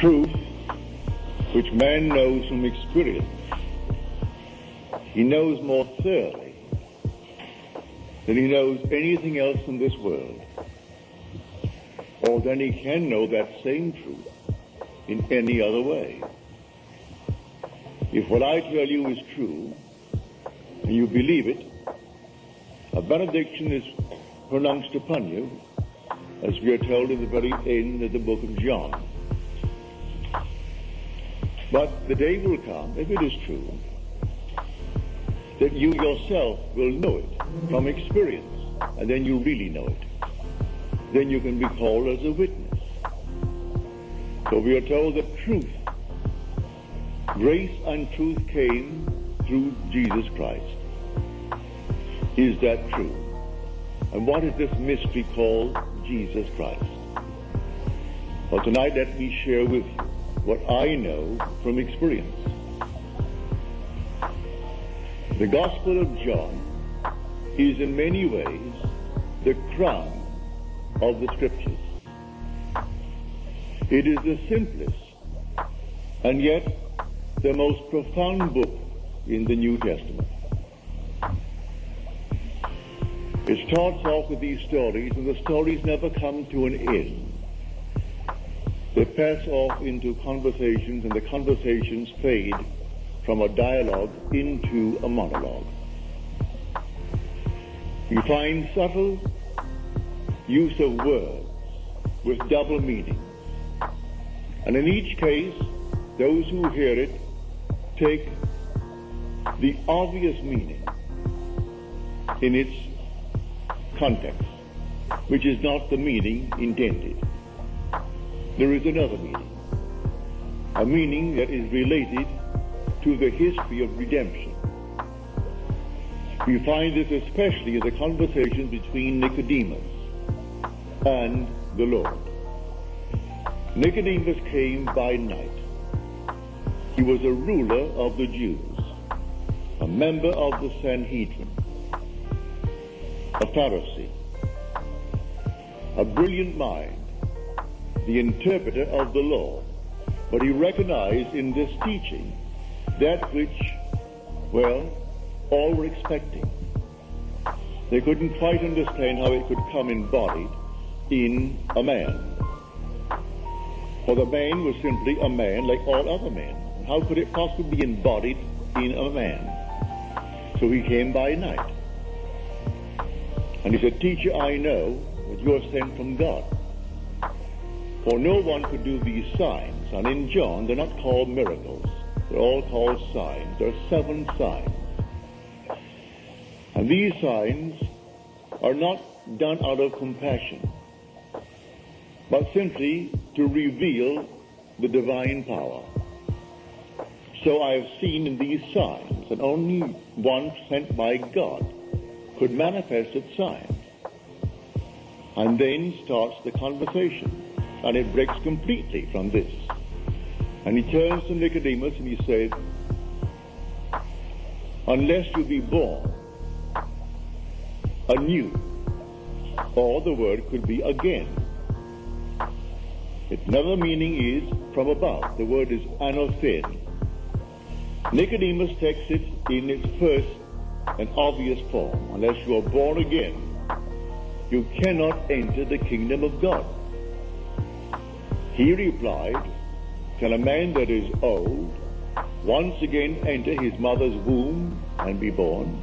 truth which man knows from experience. He knows more thoroughly than he knows anything else in this world, or than he can know that same truth in any other way. If what I tell you is true, and you believe it, a benediction is pronounced upon you, as we are told in the very end of the book of John. But the day will come, if it is true, that you yourself will know it from experience, and then you really know it. Then you can be called as a witness. So we are told that truth, grace and truth came through Jesus Christ. Is that true? And what is this mystery called Jesus Christ? Well, tonight let me share with you what I know from experience. The Gospel of John is in many ways the crown of the Scriptures. It is the simplest and yet the most profound book in the New Testament. It starts off with these stories, and the stories never come to an end. They pass off into conversations, and the conversations fade from a dialogue into a monologue. You find subtle use of words with double meanings. And in each case, those who hear it take the obvious meaning in its context, which is not the meaning intended. There is another meaning, a meaning that is related to the history of redemption. We find this especially in the conversation between Nicodemus and the Lord. Nicodemus came by night. He was a ruler of the Jews, a member of the Sanhedrin, a Pharisee, a brilliant mind, the interpreter of the law. But he recognized in this teaching that which, well, all were expecting. They couldn't quite understand how it could come embodied in a man. For the man was simply a man like all other men. How could it possibly be embodied in a man? So he came by night. And he said, Teacher, I know that you are sent from God. For no one could do these signs. And in John, they're not called miracles. They're all called signs. There are seven signs. And these signs are not done out of compassion, but simply to reveal the divine power. So I have seen in these signs that only one sent by God could manifest its signs. And then starts the conversation, and it breaks completely from this. And he turns to Nicodemus and he says, Unless you be born anew, or the word could be again. Its another meaning is from above. The word is anothen. Nicodemus takes it in its first and obvious form. Unless you are born again, you cannot enter the kingdom of God. He replied, Can a man that is old once again enter his mother's womb and be born?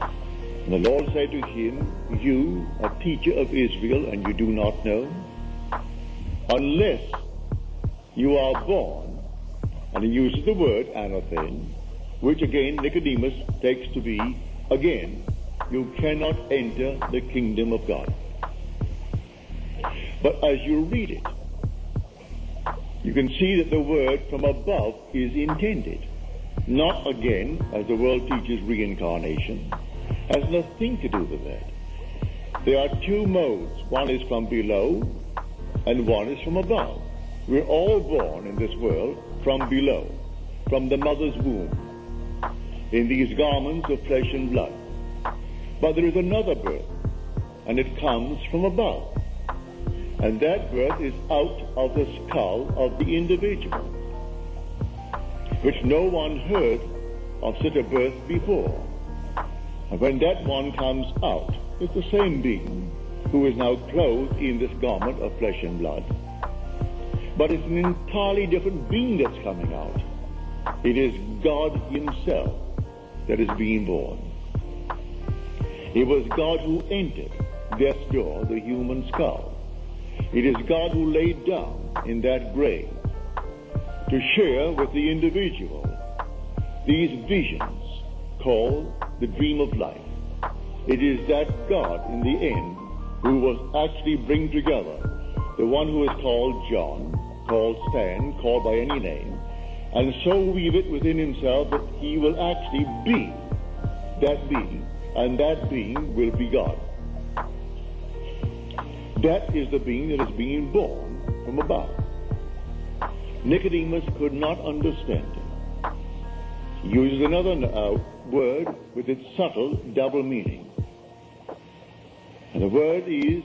And the Lord said to him, You, a teacher of Israel, and you do not know, unless you are born, and he uses the word anothen, which again Nicodemus takes to be again, you cannot enter the kingdom of God. But as you read it, you can see that the word from above is intended. Not again, as the world teaches reincarnation, has nothing to do with that. There are two modes. One is from below and one is from above. We're all born in this world from below, from the mother's womb, in these garments of flesh and blood. But there is another birth, and it comes from above. And that birth is out of the skull of the individual, which no one heard of such a birth before. And when that one comes out, it's the same being who is now clothed in this garment of flesh and blood. But it's an entirely different being that's coming out. It is God Himself that is being born. It was God who entered death's door, the human skull. It is God who laid down in that grave to share with the individual these visions called the dream of life. It is that God in the end who was actually bring together the one who is called John, called Stan, called by any name, and so weave it within himself that he will actually be that being, and that being will be God. That is the being that is being born from above. Nicodemus could not understand it. He uses another uh, word with its subtle double meaning. And the word is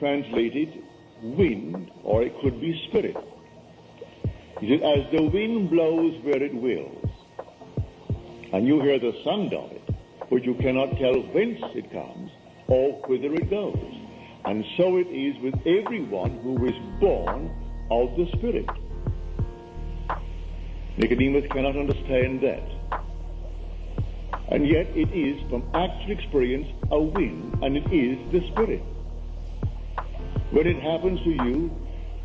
translated wind, or it could be spirit. He said, as the wind blows where it wills, and you hear the sound of it, but you cannot tell whence it comes or whither it goes. And so it is with everyone who is born of the Spirit. Nicodemus cannot understand that. And yet it is from actual experience a wind, and it is the Spirit. When it happens to you,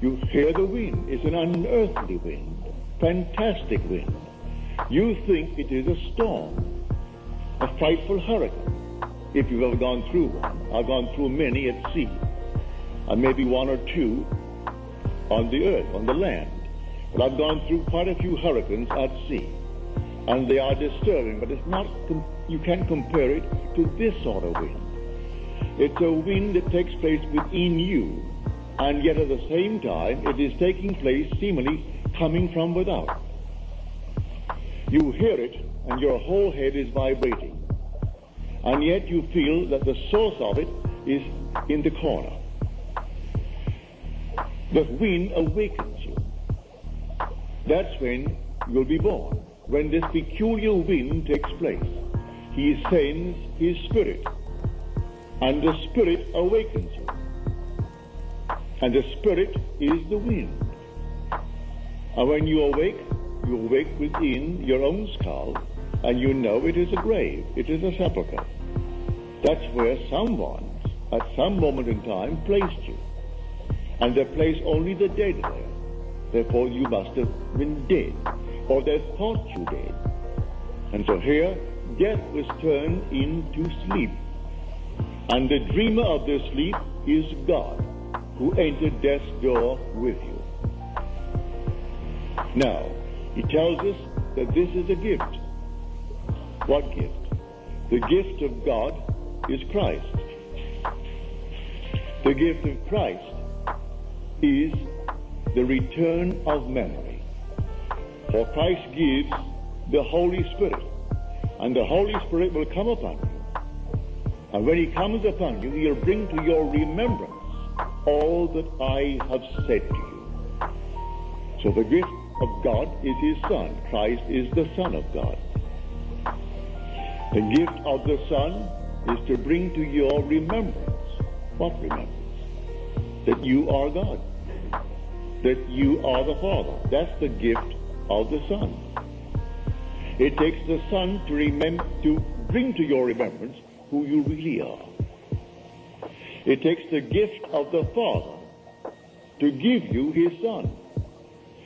you hear the wind. It's an unearthly wind, fantastic wind. You think it is a storm, a frightful hurricane, if you've ever gone through one. I've gone through many at sea, and maybe one or two on the earth, on the land. But I've gone through quite a few hurricanes at sea and they are disturbing, but it's not, you can't compare it to this sort of wind. It's a wind that takes place within you, and yet at the same time, it is taking place seemingly coming from without. You hear it, and your whole head is vibrating, and yet you feel that the source of it is in the corner. The wind awakens you. That's when you'll be born when this peculiar wind takes place. He sends his spirit, and the spirit awakens you. And the spirit is the wind. And when you awake, you awake within your own skull, and you know it is a grave, it is a sepulchre. That's where someone, at some moment in time, placed you. And they place only the dead there. Therefore, you must have been dead or they thought you did. And so here, death was turned into sleep. And the dreamer of this sleep is God, who entered death's door with you. Now, he tells us that this is a gift. What gift? The gift of God is Christ. The gift of Christ is the return of memory. For Christ gives the Holy Spirit, and the Holy Spirit will come upon you. And when he comes upon you, he'll bring to your remembrance all that I have said to you. So the gift of God is his Son. Christ is the Son of God. The gift of the Son is to bring to your remembrance. What remembrance? That you are God. That you are the Father. That's the gift of the Son. It takes the Son to remember, to bring to your remembrance who you really are. It takes the gift of the Father to give you His Son.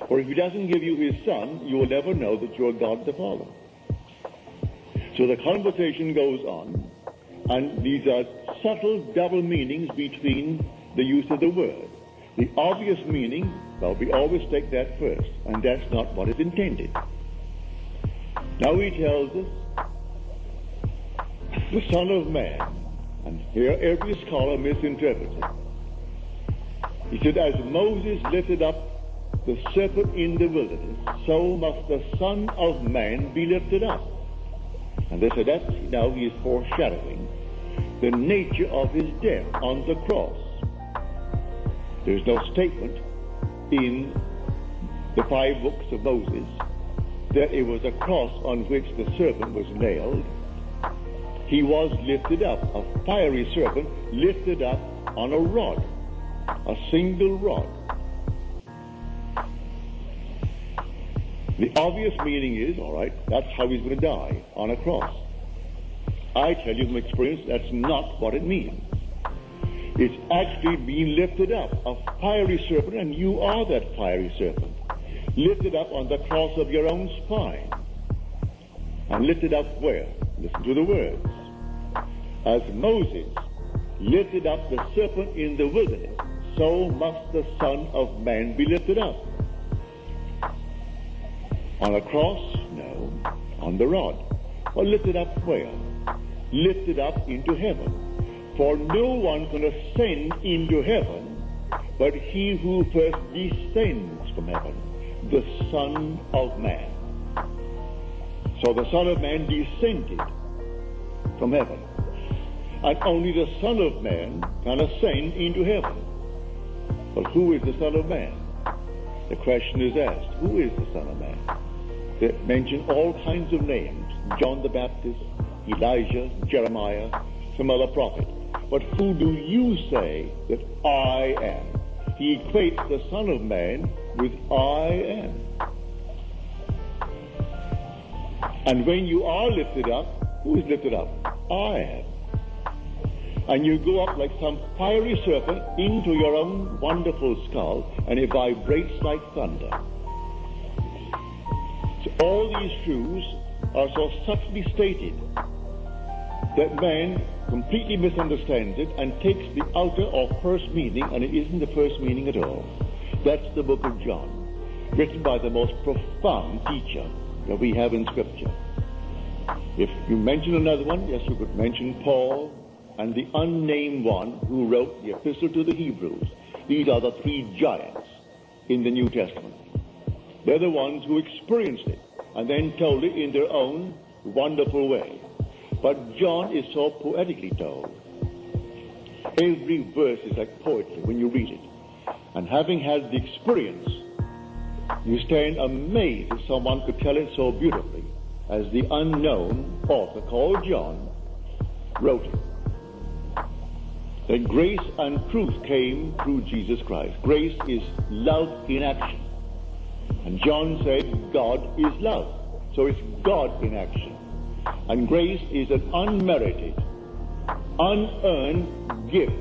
For if He doesn't give you His Son, you will never know that you are God the Father. So the conversation goes on, and these are subtle double meanings between the use of the word. The obvious meaning, well, we always take that first, and that's not what is intended. Now he tells us, the Son of Man, and here every scholar misinterprets it. He said, as Moses lifted up the serpent in the wilderness, so must the Son of Man be lifted up. And they said that's now he is foreshadowing the nature of his death on the cross. There's no statement in the five books of Moses that it was a cross on which the serpent was nailed. He was lifted up, a fiery serpent lifted up on a rod, a single rod. The obvious meaning is, all right, that's how he's going to die, on a cross. I tell you from experience, that's not what it means. It's actually being lifted up, a fiery serpent, and you are that fiery serpent. Lifted up on the cross of your own spine. And lifted up where? Listen to the words. As Moses lifted up the serpent in the wilderness, so must the Son of Man be lifted up. On a cross? No. On the rod. Well, lifted up where? Lifted up into heaven. For no one can ascend into heaven but he who first descends from heaven, the Son of Man. So the Son of Man descended from heaven. And only the Son of Man can ascend into heaven. But who is the Son of Man? The question is asked, who is the Son of Man? Mention all kinds of names. John the Baptist, Elijah, Jeremiah, some other prophet. But who do you say that I am? He equates the Son of Man with I am. And when you are lifted up, who is lifted up? I am. And you go up like some fiery serpent into your own wonderful skull, and it vibrates like thunder. All these truths are so subtly stated that man completely misunderstands it and takes the outer or first meaning, and it isn't the first meaning at all. That's the book of John, written by the most profound teacher that we have in Scripture. If you mention another one, yes, you could mention Paul and the unnamed one who wrote the Epistle to the Hebrews. These are the three giants in the New Testament. They're the ones who experienced it and then told it in their own wonderful way. But John is so poetically told. Every verse is like poetry when you read it. And having had the experience, you stand amazed that someone could tell it so beautifully as the unknown author called John wrote it. That grace and truth came through Jesus Christ. Grace is love in action. And John said, God is love. So it's God in action. And grace is an unmerited, unearned gift.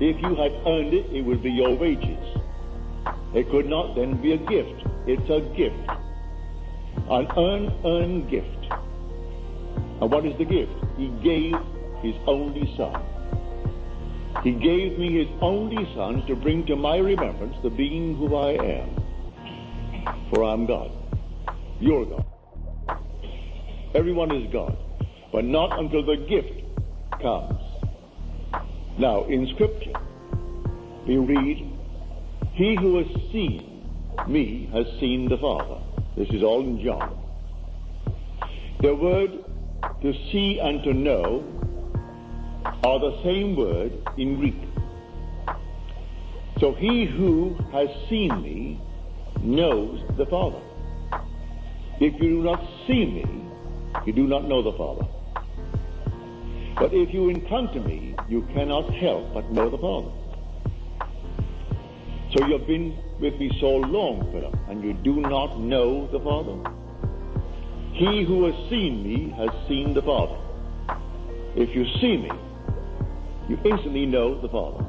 If you had earned it, it would be your wages. It could not then be a gift. It's a gift. An unearned gift. And what is the gift? He gave his only son. He gave me his only son to bring to my remembrance the being who I am. For I'm God. You're God. Everyone is God, but not until the gift comes. Now, in Scripture, we read, He who has seen me has seen the Father. This is all in John. The word to see and to know are the same word in Greek. So he who has seen me knows the Father. If you do not see me, you do not know the Father. But if you encounter me, you cannot help but know the Father. So you have been with me so long, Philip, and you do not know the Father? He who has seen me has seen the Father. If you see me, you instantly know the Father.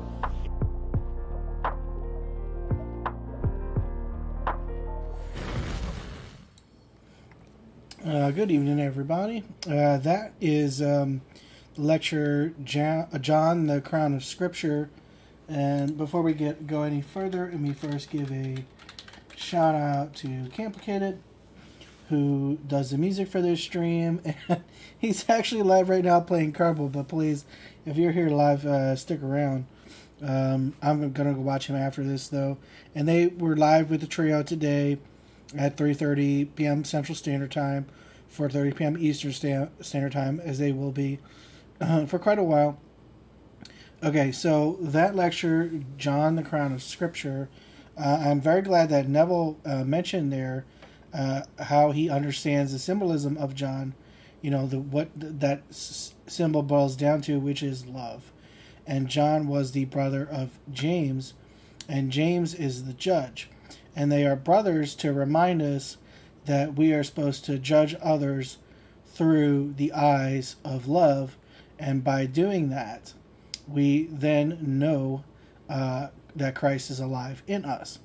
Uh, good evening, everybody. Uh, that is um, lecture John, John, the Crown of Scripture. And before we get go any further, let me first give a shout out to Complicated, who does the music for this stream. And he's actually live right now playing Kerbal. But please, if you're here live, uh, stick around. Um, I'm gonna go watch him after this though. And they were live with the trio today at 3:30 p.m. Central Standard Time, 4:30 p.m. Eastern Standard Time, as they will be uh, for quite a while. Okay, so that lecture, John, the Crown of Scripture, uh, I'm very glad that Neville uh, mentioned there uh, how he understands the symbolism of John. You know, the what that symbol boils down to, which is love. And John was the brother of James, and James is the judge. And they are brothers to remind us that we are supposed to judge others through the eyes of love. And by doing that, we then know uh, that Christ is alive in us.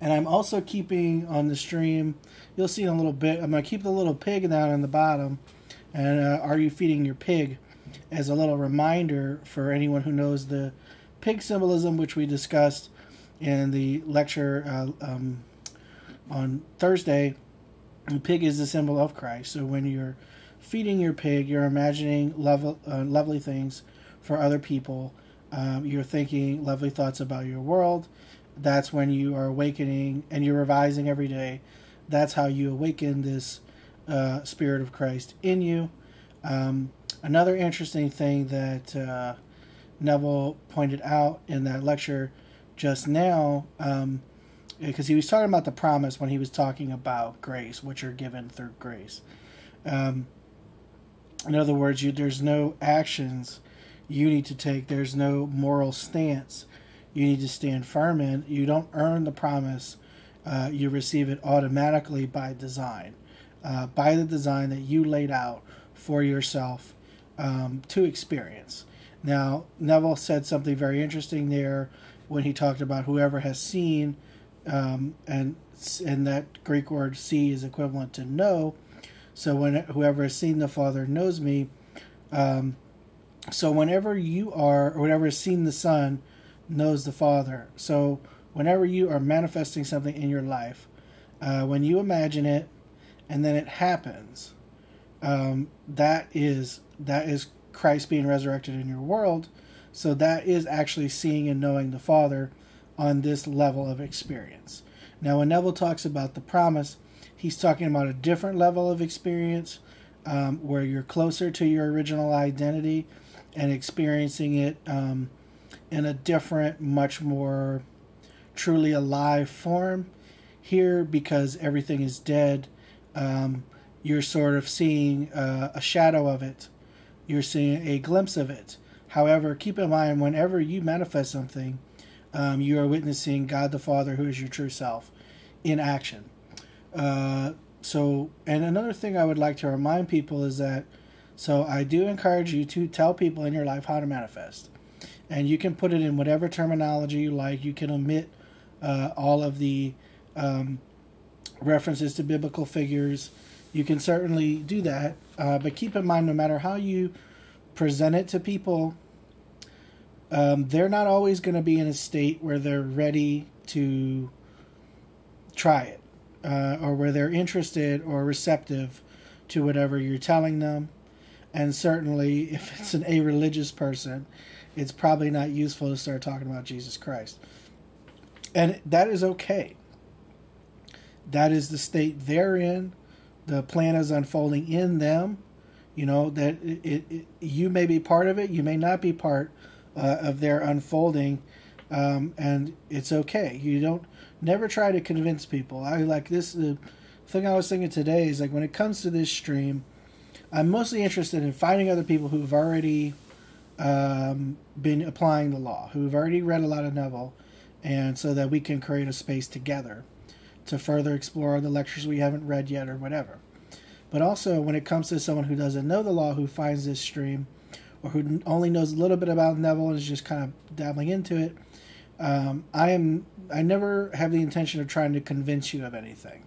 And I'm also keeping on the stream, you'll see in a little bit, I'm going to keep the little pig down on the bottom. And uh, Are You Feeding Your Pig? as a little reminder for anyone who knows the pig symbolism, which we discussed in the lecture uh, um, on Thursday. The pig is the symbol of Christ. So when you're feeding your pig, you're imagining lov- uh, lovely things for other people. Um, you're thinking lovely thoughts about your world. That's when you are awakening and you're revising every day. That's how you awaken this uh, Spirit of Christ in you. Um, another interesting thing that uh, Neville pointed out in that lecture just now, um, because he was talking about the promise when he was talking about grace, which are given through grace. Um, in other words, you, there's no actions you need to take. There's no moral stance you need to stand firm in. You don't earn the promise. Uh, you receive it automatically by design, uh, by the design that you laid out for yourself um, to experience. Now, Neville said something very interesting there when he talked about whoever has seen, um, and and that Greek word "see" is equivalent to know. So when whoever has seen the Father knows me. Um, so whenever you are, or whenever has seen the Son, knows the Father. So whenever you are manifesting something in your life, uh, when you imagine it, and then it happens, um, that is that is Christ being resurrected in your world. So that is actually seeing and knowing the Father on this level of experience. Now, when Neville talks about the promise, he's talking about a different level of experience um, where you're closer to your original identity and experiencing it um, in a different, much more truly alive form. Here, because everything is dead, um, you're sort of seeing uh, a shadow of it. You're seeing a glimpse of it. However, keep in mind, whenever you manifest something, um, you are witnessing God the Father, who is your true self, in action. Uh, so, and another thing I would like to remind people is that, so I do encourage you to tell people in your life how to manifest. And you can put it in whatever terminology you like. You can omit uh, all of the um, references to biblical figures you can certainly do that. Uh, but keep in mind, no matter how you present it to people, um, they're not always going to be in a state where they're ready to try it uh, or where they're interested or receptive to whatever you're telling them. And certainly, if it's an a religious person, it's probably not useful to start talking about Jesus Christ. And that is okay. That is the state they're in the plan is unfolding in them. You know that it, it, you may be part of it, you may not be part uh, of their unfolding, um, and it's okay. You don't never try to convince people. I like this. The thing I was thinking today is like when it comes to this stream, I'm mostly interested in finding other people who've already um, been applying the law, who've already read a lot of Neville, and so that we can create a space together to further explore the lectures we haven't read yet or whatever. But also, when it comes to someone who doesn't know the law who finds this stream, or who only knows a little bit about Neville and is just kind of dabbling into it, um, I am I never have the intention of trying to convince you of anything.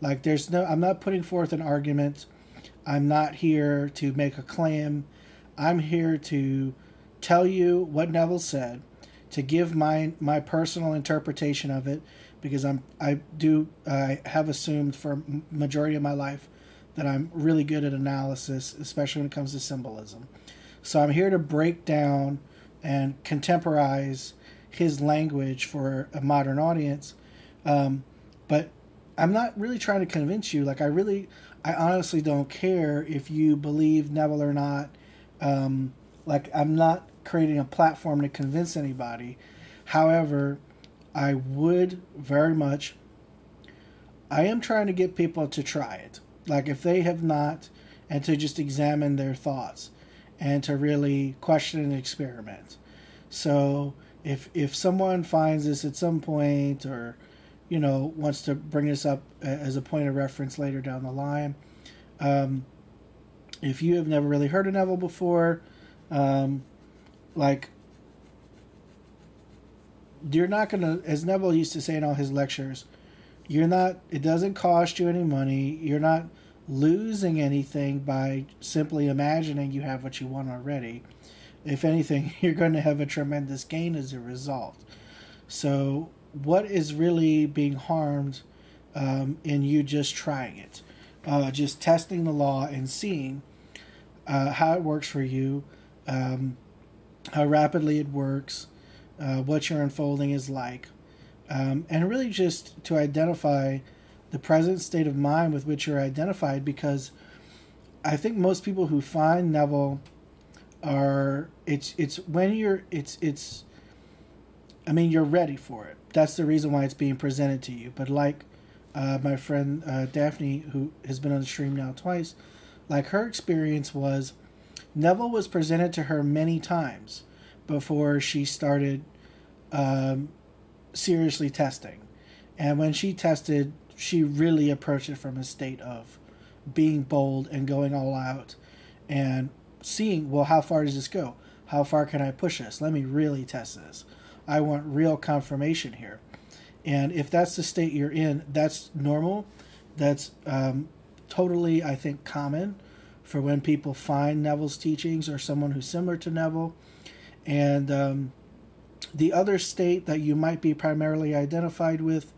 Like there's no I'm not putting forth an argument. I'm not here to make a claim. I'm here to tell you what Neville said, to give my my personal interpretation of it, because I'm I do I have assumed for majority of my life that I'm really good at analysis, especially when it comes to symbolism. So I'm here to break down and contemporize his language for a modern audience. Um, but I'm not really trying to convince you. Like I really, I honestly don't care if you believe Neville or not. Um, like I'm not creating a platform to convince anybody. However, I would very much. I am trying to get people to try it. Like if they have not, and to just examine their thoughts and to really question and experiment. So if if someone finds this at some point or you know wants to bring this up as a point of reference later down the line, um, if you have never really heard of Neville before, um, like you're not gonna, as Neville used to say in all his lectures, you're not. It doesn't cost you any money. You're not losing anything by simply imagining you have what you want already. If anything, you're going to have a tremendous gain as a result. So, what is really being harmed um, in you just trying it? Uh, just testing the law and seeing uh, how it works for you, um, how rapidly it works, uh, what your unfolding is like, um, and really just to identify the present state of mind with which you're identified because I think most people who find Neville are it's it's when you're it's it's I mean you're ready for it. That's the reason why it's being presented to you. But like uh, my friend uh, Daphne, who has been on the stream now twice, like her experience was Neville was presented to her many times before she started um, seriously testing. And when she tested, she really approached it from a state of being bold and going all out and seeing, well, how far does this go? How far can I push this? Let me really test this. I want real confirmation here. And if that's the state you're in, that's normal. That's um, totally, I think, common for when people find Neville's teachings or someone who's similar to Neville. And um, the other state that you might be primarily identified with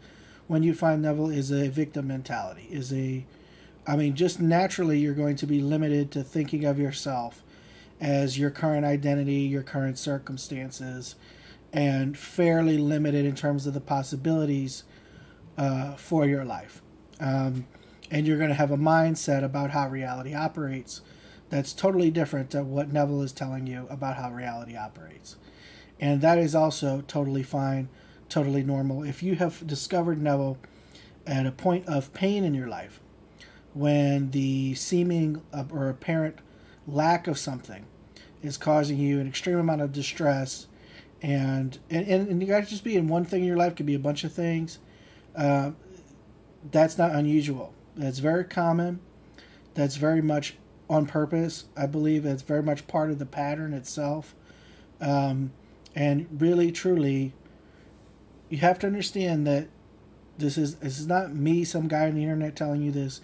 when you find Neville is a victim mentality, is a I mean, just naturally, you're going to be limited to thinking of yourself as your current identity, your current circumstances, and fairly limited in terms of the possibilities uh, for your life. Um, and you're going to have a mindset about how reality operates that's totally different to what Neville is telling you about how reality operates. And that is also totally fine, totally normal. If you have discovered Neville at a point of pain in your life, when the seeming or apparent lack of something is causing you an extreme amount of distress and and, and, you guys just be in one thing in your life could be a bunch of things uh, that's not unusual. That's very common. That's very much on purpose. I believe it's very much part of the pattern itself. Um, and really truly you have to understand that this is this is not me some guy on the internet telling you this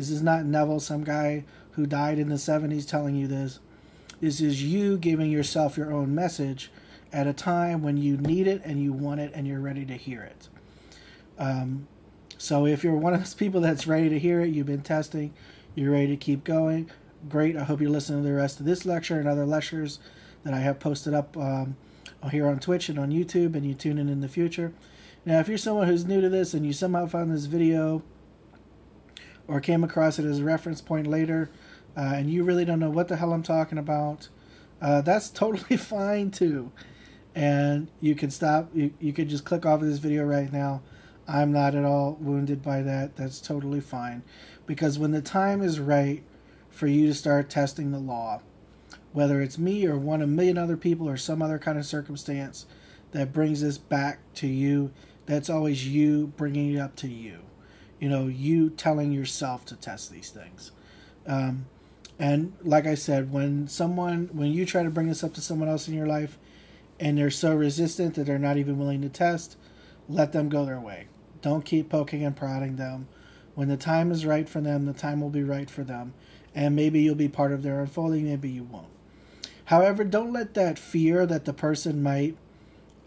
this is not Neville, some guy who died in the 70s, telling you this. This is you giving yourself your own message at a time when you need it and you want it and you're ready to hear it. Um, so if you're one of those people that's ready to hear it, you've been testing, you're ready to keep going, great. I hope you listen to the rest of this lecture and other lectures that I have posted up um, here on Twitch and on YouTube, and you tune in in the future. Now, if you're someone who's new to this and you somehow found this video or came across it as a reference point later, uh, and you really don't know what the hell I'm talking about, uh, that's totally fine too. And you can stop. You you can just click off of this video right now. I'm not at all wounded by that. That's totally fine, because when the time is right for you to start testing the law, whether it's me or one a million other people or some other kind of circumstance that brings this back to you, that's always you bringing it up to you you know, you telling yourself to test these things. Um, and like I said, when someone, when you try to bring this up to someone else in your life and they're so resistant that they're not even willing to test, let them go their way. Don't keep poking and prodding them. When the time is right for them, the time will be right for them. And maybe you'll be part of their unfolding, maybe you won't. However, don't let that fear that the person might,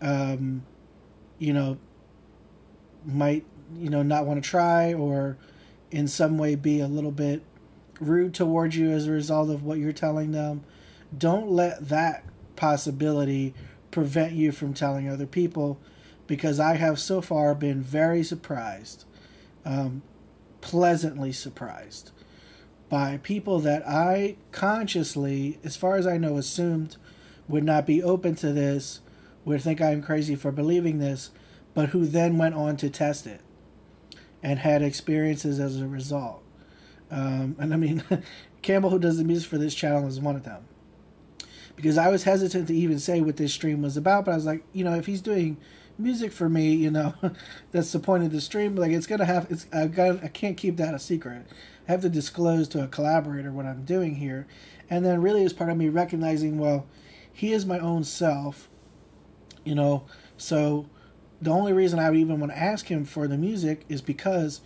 um, you know, might you know not want to try or in some way be a little bit rude towards you as a result of what you're telling them don't let that possibility prevent you from telling other people because i have so far been very surprised um, pleasantly surprised by people that i consciously as far as i know assumed would not be open to this, would think I'm crazy for believing this, but who then went on to test it and had experiences as a result. Um, and I mean, Campbell, who does the music for this channel, is one of them. Because I was hesitant to even say what this stream was about, but I was like, you know, if he's doing music for me, you know, that's the point of the stream. Like, it's gonna have, it's I got, I can't keep that a secret. I have to disclose to a collaborator what I'm doing here, and then really as part of me recognizing, well, he is my own self, you know, so the only reason I would even want to ask him for the music is because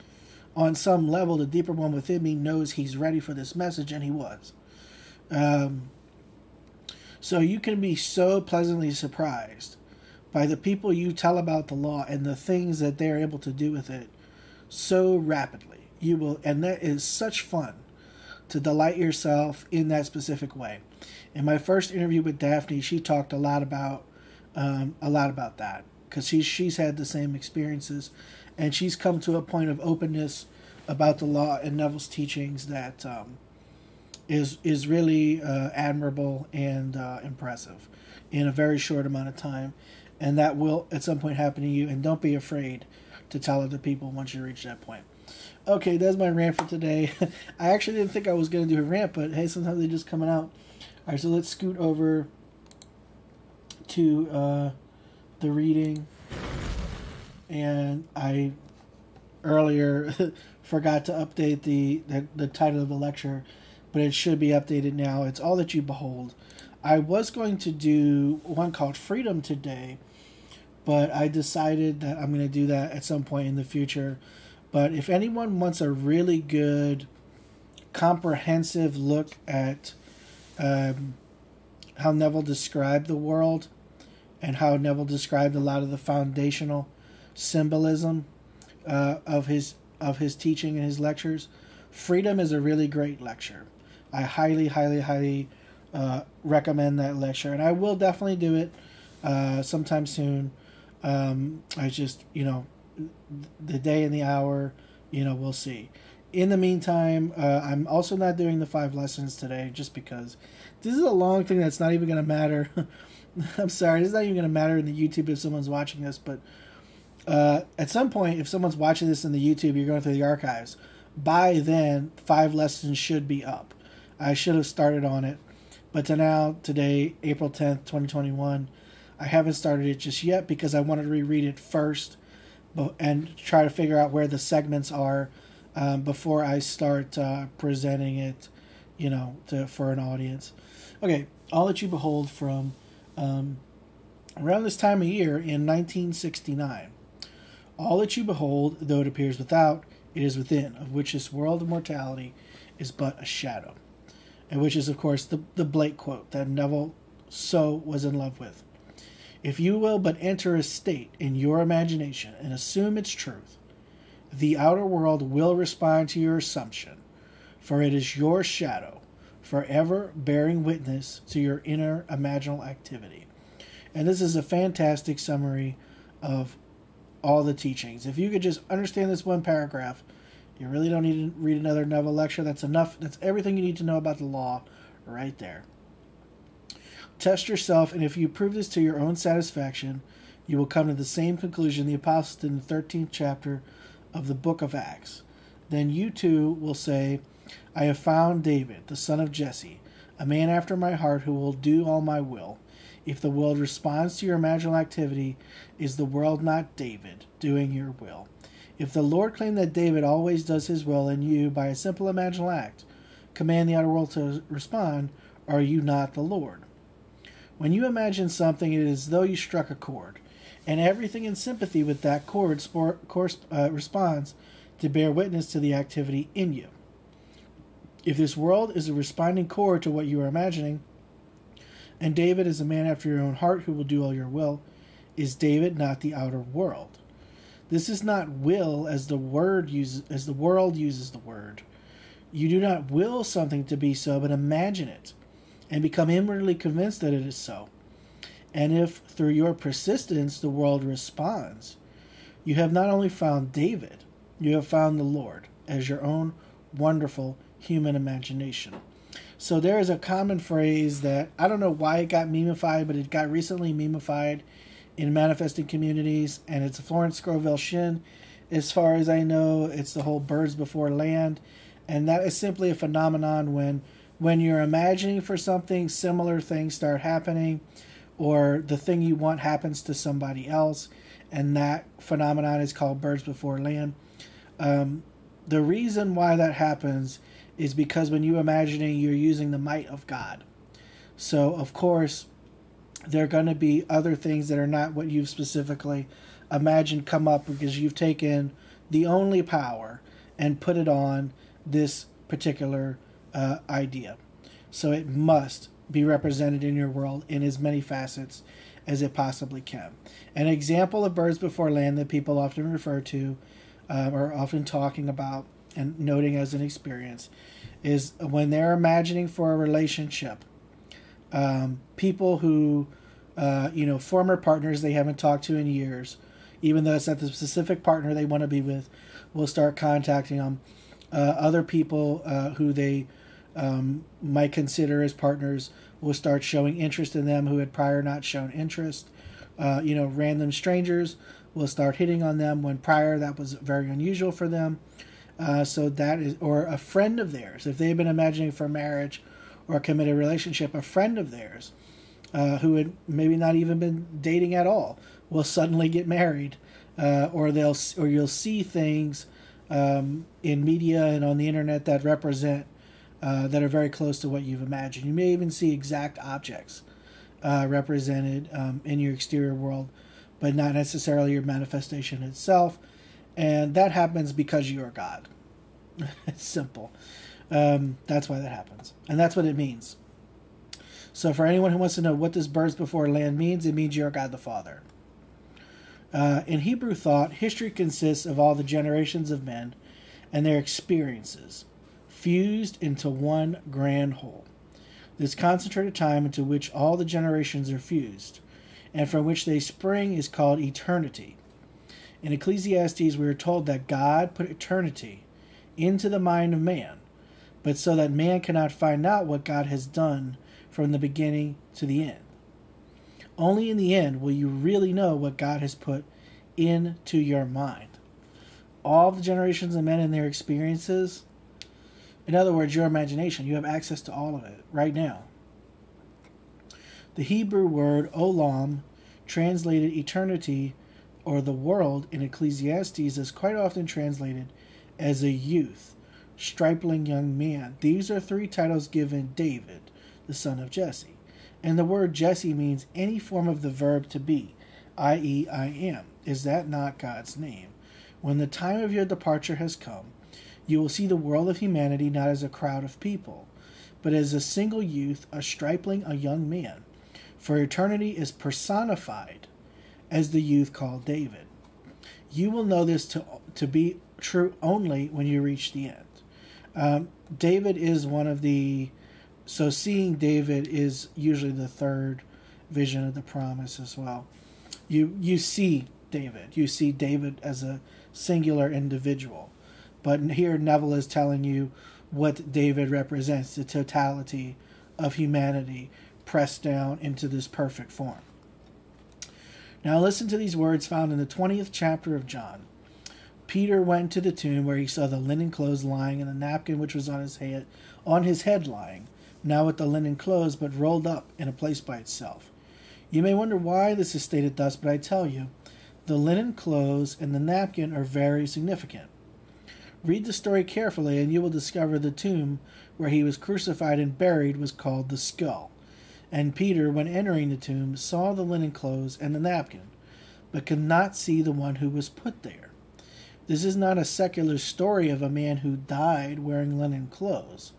on some level, the deeper one within me knows he's ready for this message, and he was. Um, so you can be so pleasantly surprised by the people you tell about the law and the things that they're able to do with it so rapidly. You will, and that is such fun to delight yourself in that specific way. In my first interview with Daphne, she talked a lot about um, a lot about that because she's she's had the same experiences, and she's come to a point of openness about the law and Neville's teachings that um, is is really uh, admirable and uh, impressive in a very short amount of time, and that will at some point happen to you. And don't be afraid to tell other people once you reach that point. Okay, that's my rant for today. I actually didn't think I was going to do a rant, but hey, sometimes they just coming out. All right, so let's scoot over to uh, the reading. And I earlier forgot to update the, the, the title of the lecture, but it should be updated now. It's All That You Behold. I was going to do one called Freedom today, but I decided that I'm going to do that at some point in the future but if anyone wants a really good, comprehensive look at um, how Neville described the world and how Neville described a lot of the foundational symbolism uh, of his of his teaching and his lectures, Freedom is a really great lecture. I highly, highly, highly uh, recommend that lecture, and I will definitely do it uh, sometime soon. Um, I just, you know, the day and the hour, you know, we'll see. In the meantime, uh, I'm also not doing the five lessons today just because this is a long thing that's not even going to matter. I'm sorry, it's not even going to matter in the YouTube if someone's watching this, but uh, at some point, if someone's watching this in the YouTube, you're going through the archives. By then, five lessons should be up. I should have started on it, but to now, today, April 10th, 2021, I haven't started it just yet because I wanted to reread it first and try to figure out where the segments are um, before I start uh, presenting it, you know, to for an audience. Okay, all that you behold from um, around this time of year in 1969. All that you behold, though it appears without, it is within, of which this world of mortality is but a shadow. And which is, of course, the, the Blake quote that Neville so was in love with. If you will but enter a state in your imagination and assume its truth, the outer world will respond to your assumption, for it is your shadow, forever bearing witness to your inner imaginal activity. And this is a fantastic summary of all the teachings. If you could just understand this one paragraph, you really don't need to read another Neville lecture. That's enough. That's everything you need to know about the law right there. Test yourself, and if you prove this to your own satisfaction, you will come to the same conclusion the apostles did in the 13th chapter of the book of Acts. Then you too will say, I have found David, the son of Jesse, a man after my heart who will do all my will. If the world responds to your imaginal activity, is the world not David doing your will? If the Lord claimed that David always does his will and you, by a simple imaginal act, command the outer world to respond, are you not the Lord? When you imagine something, it is as though you struck a chord, and everything in sympathy with that chord uh, responds to bear witness to the activity in you. If this world is a responding chord to what you are imagining, and David is a man after your own heart who will do all your will, is David not the outer world? This is not will as the word uses as the world uses the word. You do not will something to be so, but imagine it and become inwardly convinced that it is so. And if through your persistence the world responds, you have not only found David, you have found the Lord as your own wonderful human imagination. So there is a common phrase that I don't know why it got memeified, but it got recently memeified in manifesting communities, and it's Florence Scovel Shinn. As far as I know, it's the whole birds before land, and that is simply a phenomenon when when you're imagining for something, similar things start happening, or the thing you want happens to somebody else, and that phenomenon is called birds before land. Um, the reason why that happens is because when you're imagining, you're using the might of God. So, of course, there are going to be other things that are not what you've specifically imagined come up because you've taken the only power and put it on this particular uh, idea. So it must be represented in your world in as many facets as it possibly can. An example of birds before land that people often refer to uh, or often talking about and noting as an experience is when they're imagining for a relationship. Um, people who, uh, you know, former partners they haven't talked to in years, even though it's not the specific partner they want to be with, will start contacting them. Uh, other people uh, who they um, might consider as partners will start showing interest in them who had prior not shown interest. Uh, you know, random strangers will start hitting on them when prior that was very unusual for them. Uh, so that is, or a friend of theirs, if they've been imagining for marriage or committed relationship, a friend of theirs uh, who had maybe not even been dating at all will suddenly get married, uh, or they'll or you'll see things um, in media and on the internet that represent uh, that are very close to what you've imagined. You may even see exact objects uh, represented um, in your exterior world, but not necessarily your manifestation itself. And that happens because you are God. it's simple. Um, that's why that happens. And that's what it means. So, for anyone who wants to know what this birds before land means, it means you are God the Father. Uh, in Hebrew thought, history consists of all the generations of men and their experiences, fused into one grand whole. This concentrated time into which all the generations are fused, and from which they spring, is called eternity. In Ecclesiastes, we are told that God put eternity into the mind of man, but so that man cannot find out what God has done from the beginning to the end. Only in the end will you really know what God has put into your mind. All the generations of men and their experiences, in other words, your imagination, you have access to all of it right now. The Hebrew word olam, translated eternity, or the world in Ecclesiastes is quite often translated as a youth, stripling young man. These are three titles given David, the son of Jesse. And the word Jesse means any form of the verb to be, i.e., I am. Is that not God's name? When the time of your departure has come, you will see the world of humanity not as a crowd of people, but as a single youth, a stripling, a young man. For eternity is personified as the youth called David. You will know this to, to be true only when you reach the end. Um, David is one of the. So seeing David is usually the third vision of the promise as well. You you see David. You see David as a singular individual. But here Neville is telling you what David represents the totality of humanity pressed down into this perfect form. Now listen to these words found in the 20th chapter of John. Peter went to the tomb where he saw the linen clothes lying and the napkin which was on his head on his head lying, now with the linen clothes but rolled up in a place by itself. You may wonder why this is stated thus, but I tell you, the linen clothes and the napkin are very significant. Read the story carefully, and you will discover the tomb where he was crucified and buried was called the skull. And Peter, when entering the tomb, saw the linen clothes and the napkin, but could not see the one who was put there. This is not a secular story of a man who died wearing linen clothes,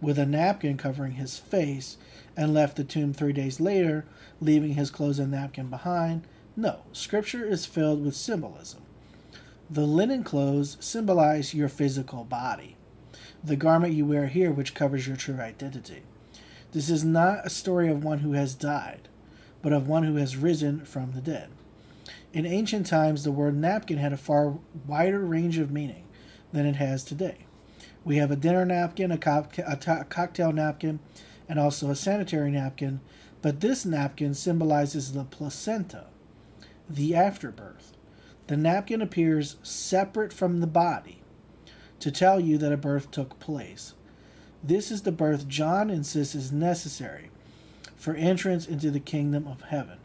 with a napkin covering his face, and left the tomb three days later, leaving his clothes and napkin behind. No, Scripture is filled with symbolism. The linen clothes symbolize your physical body, the garment you wear here, which covers your true identity. This is not a story of one who has died, but of one who has risen from the dead. In ancient times, the word napkin had a far wider range of meaning than it has today. We have a dinner napkin, a, co- cocktail napkin, and also a sanitary napkin, but this napkin symbolizes the placenta, the afterbirth. The napkin appears separate from the body to tell you that a birth took place. This is the birth John insists is necessary for entrance into the kingdom of heaven.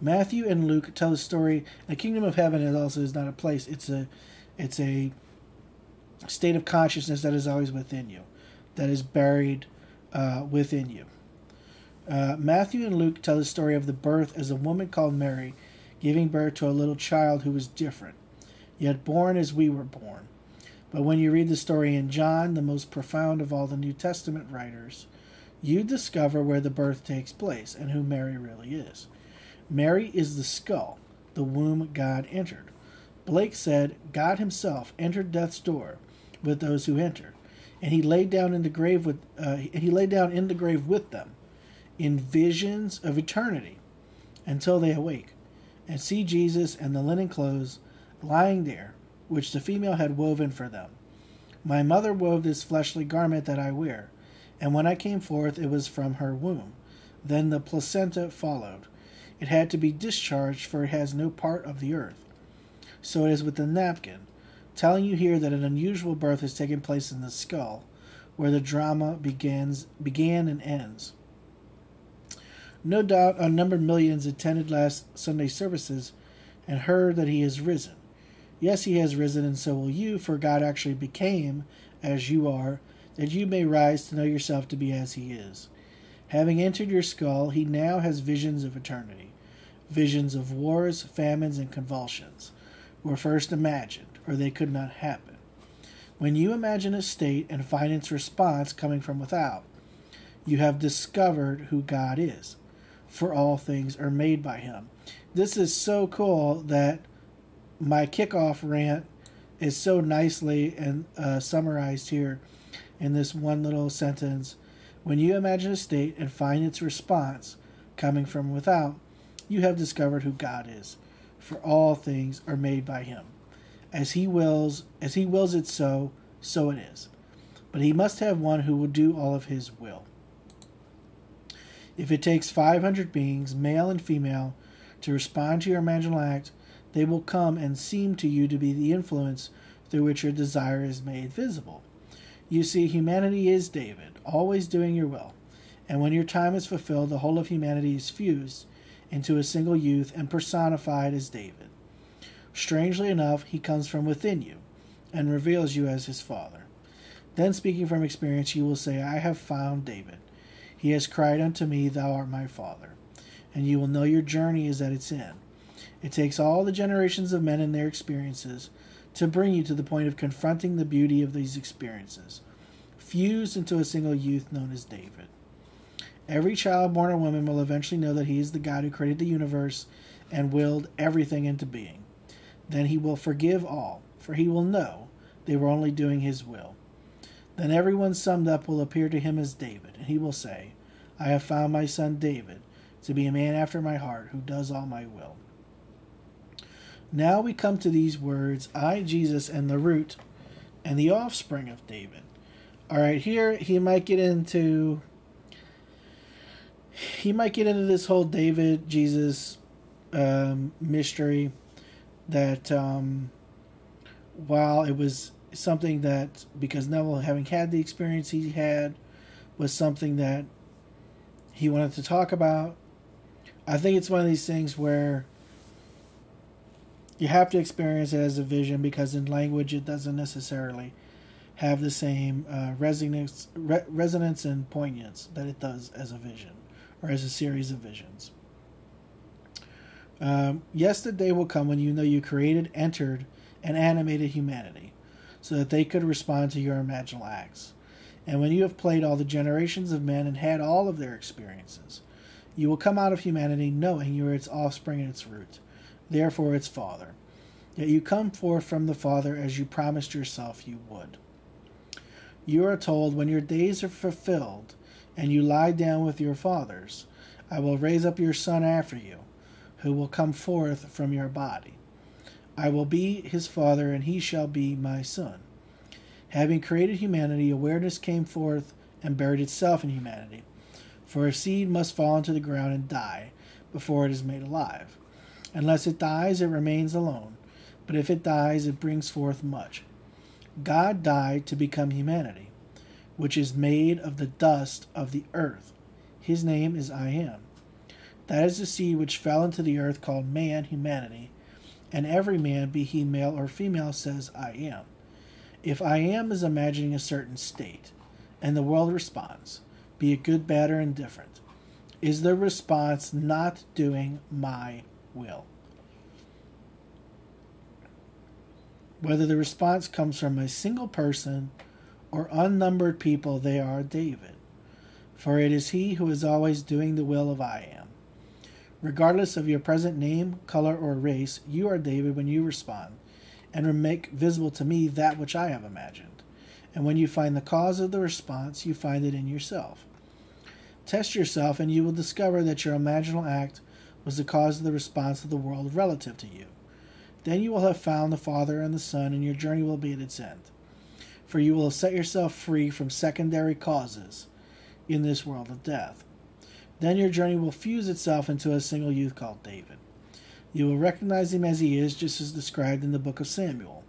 Matthew and Luke tell the story. The kingdom of heaven is also is not a place; it's a it's a state of consciousness that is always within you, that is buried uh, within you. Uh, Matthew and Luke tell the story of the birth as a woman called Mary giving birth to a little child who was different, yet born as we were born. But when you read the story in John, the most profound of all the New Testament writers, you discover where the birth takes place and who Mary really is. Mary is the skull, the womb God entered. Blake said God himself entered death's door with those who entered, and he laid down in the grave with uh, he laid down in the grave with them, in visions of eternity, until they awake, and see Jesus and the linen clothes lying there, which the female had woven for them. My mother wove this fleshly garment that I wear, and when I came forth, it was from her womb. Then the placenta followed. It had to be discharged, for it has no part of the earth. So it is with the napkin, telling you here that an unusual birth has taken place in the skull, where the drama begins, began and ends. No doubt unnumbered millions attended last Sunday services and heard that he has risen. Yes, he has risen, and so will you, for God actually became as you are, that you may rise to know yourself to be as he is. Having entered your skull, he now has visions of eternity. Visions of wars, famines, and convulsions were first imagined, or they could not happen. When you imagine a state and find its response coming from without, you have discovered who God is, for all things are made by him. This is so cool that my kickoff rant is so nicely and uh, summarized here in this one little sentence. When you imagine a state and find its response coming from without, you have discovered who God is, for all things are made by him. As he wills, as he wills it so, so it is. But he must have one who will do all of his will. If it takes 500 beings, male and female, to respond to your imaginal act, they will come and seem to you to be the influence through which your desire is made visible. You see, humanity is David, always doing your will. And when your time is fulfilled, the whole of humanity is fused into a single youth and personified as David. Strangely enough, he comes from within you and reveals you as his father. Then, speaking from experience, you will say, I have found David. He has cried unto me, Thou art my father. And you will know your journey is at its end. It takes all the generations of men and their experiences to bring you to the point of confronting the beauty of these experiences, fused into a single youth known as David. Every child born of woman will eventually know that he is the God who created the universe and willed everything into being. Then he will forgive all, for he will know they were only doing his will. Then everyone summed up will appear to him as David, and he will say, I have found my son David to be a man after my heart who does all my will. Now we come to these words I, Jesus, and the root and the offspring of David. All right, here he might get into he might get into this whole David Jesus um, mystery that um, while it was something that because Neville having had the experience he had was something that he wanted to talk about. I think it's one of these things where you have to experience it as a vision because in language it doesn't necessarily have the same uh, resonance, re- resonance and poignance that it does as a vision or as a series of visions. Um, yes, the day will come when you know you created, entered, and animated humanity so that they could respond to your imaginal acts. And when you have played all the generations of men and had all of their experiences, you will come out of humanity knowing you are its offspring and its root, therefore its father. Yet you come forth from the Father as you promised yourself you would. You are told, when your days are fulfilled and you lie down with your fathers, I will raise up your son after you, who will come forth from your body. I will be his father, and he shall be my son. Having created humanity, awareness came forth and buried itself in humanity. For a seed must fall into the ground and die before it is made alive. Unless it dies, it remains alone, but if it dies, it brings forth much. God died to become humanity, which is made of the dust of the earth. His name is I Am. That is the seed which fell into the earth called man, humanity, and every man, be he male or female, says I am. If I am is imagining a certain state, and the world responds, be it good, bad, or indifferent, is the response not doing my will? Whether the response comes from a single person or unnumbered people, they are David. For it is he who is always doing the will of I am. Regardless of your present name, color, or race, you are David when you respond, and make visible to me that which I have imagined. And when you find the cause of the response, you find it in yourself. Test yourself, and you will discover that your imaginal act was the cause of the response of the world relative to you. Then you will have found the Father and the Son, and your journey will be at its end. For you will have set yourself free from secondary causes in this world of death. Then your journey will fuse itself into a single youth called David. You will recognize him as he is, just as described in the book of Samuel.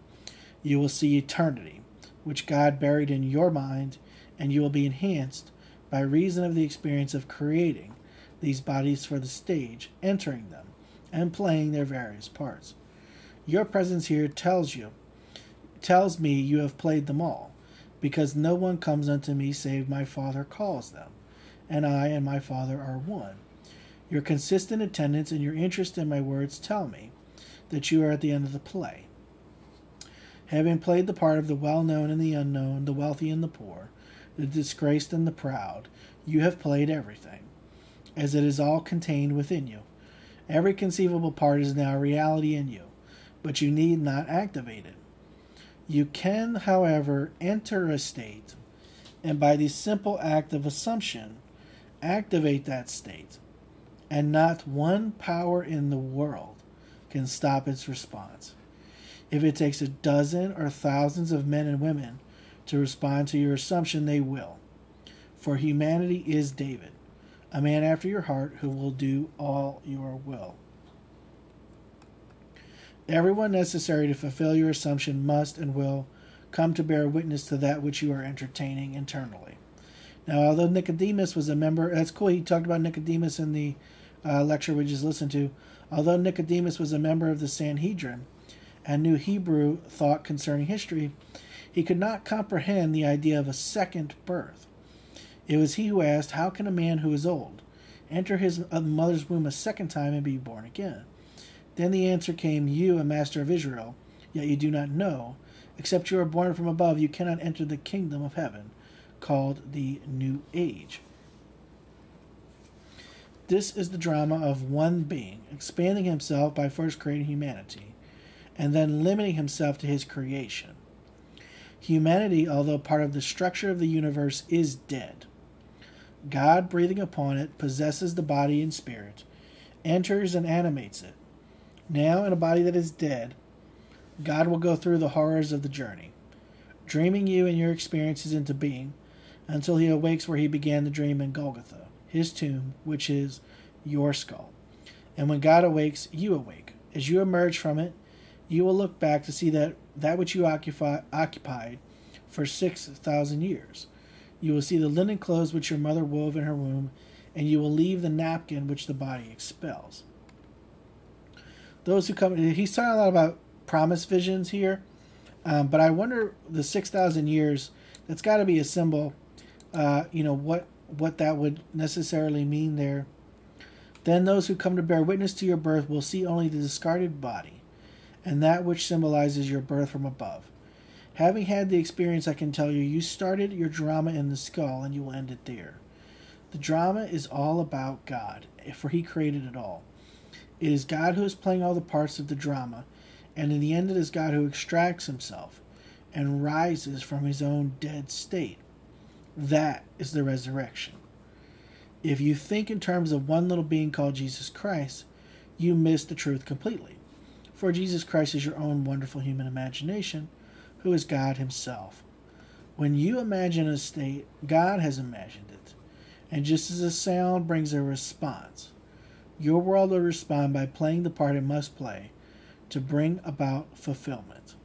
You will see eternity, which God buried in your mind, and you will be enhanced by reason of the experience of creating these bodies for the stage, entering them, and playing their various parts. Your presence here tells you, tells me you have played them all, because no one comes unto me save my Father calls them, and I and my Father are one. Your consistent attendance and your interest in my words tell me that you are at the end of the play. Having played the part of the well known and the unknown, the wealthy and the poor, the disgraced and the proud, you have played everything, as it is all contained within you. Every conceivable part is now reality in you, but you need not activate it. You can, however, enter a state, and by the simple act of assumption, activate that state, and not one power in the world can stop its response. If it takes a dozen or thousands of men and women to respond to your assumption, they will. For humanity is David, a man after your heart who will do all your will. Everyone necessary to fulfill your assumption must and will come to bear witness to that which you are entertaining internally. Now, although Nicodemus was a member, that's cool. He talked about Nicodemus in the uh, lecture we just listened to. Although Nicodemus was a member of the Sanhedrin and knew Hebrew thought concerning history, he could not comprehend the idea of a second birth. It was he who asked, How can a man who is old enter his uh, mother's womb a second time and be born again? Then the answer came, You, a master of Israel, yet you do not know, except you are born from above, you cannot enter the kingdom of heaven, called the New Age. This is the drama of one being expanding himself by first creating humanity, and then limiting himself to his creation. Humanity, although part of the structure of the universe, is dead. God, breathing upon it, possesses the body and spirit, enters and animates it, now, in a body that is dead, God will go through the horrors of the journey, dreaming you and your experiences into being until he awakes where he began the dream in Golgotha, his tomb, which is your skull. And when God awakes, you awake. As you emerge from it, you will look back to see that that which you occupy, occupied for 6,000 years. You will see the linen clothes which your mother wove in her womb, and you will leave the napkin which the body expels those who come. He's talking a lot about promise visions here, um, but I wonder the six thousand years. That's got to be a symbol. Uh, you know what what that would necessarily mean there. Then those who come to bear witness to your birth will see only the discarded body, and that which symbolizes your birth from above. Having had the experience, I can tell you, you started your drama in the skull, and you will end it there. The drama is all about God, for He created it all. It is God who is playing all the parts of the drama, and in the end, it is God who extracts himself and rises from his own dead state. That is the resurrection. If you think in terms of one little being called Jesus Christ, you miss the truth completely. For Jesus Christ is your own wonderful human imagination, who is God Himself. When you imagine a state, God has imagined it. And just as a sound brings a response, your world will respond by playing the part it must play to bring about fulfillment.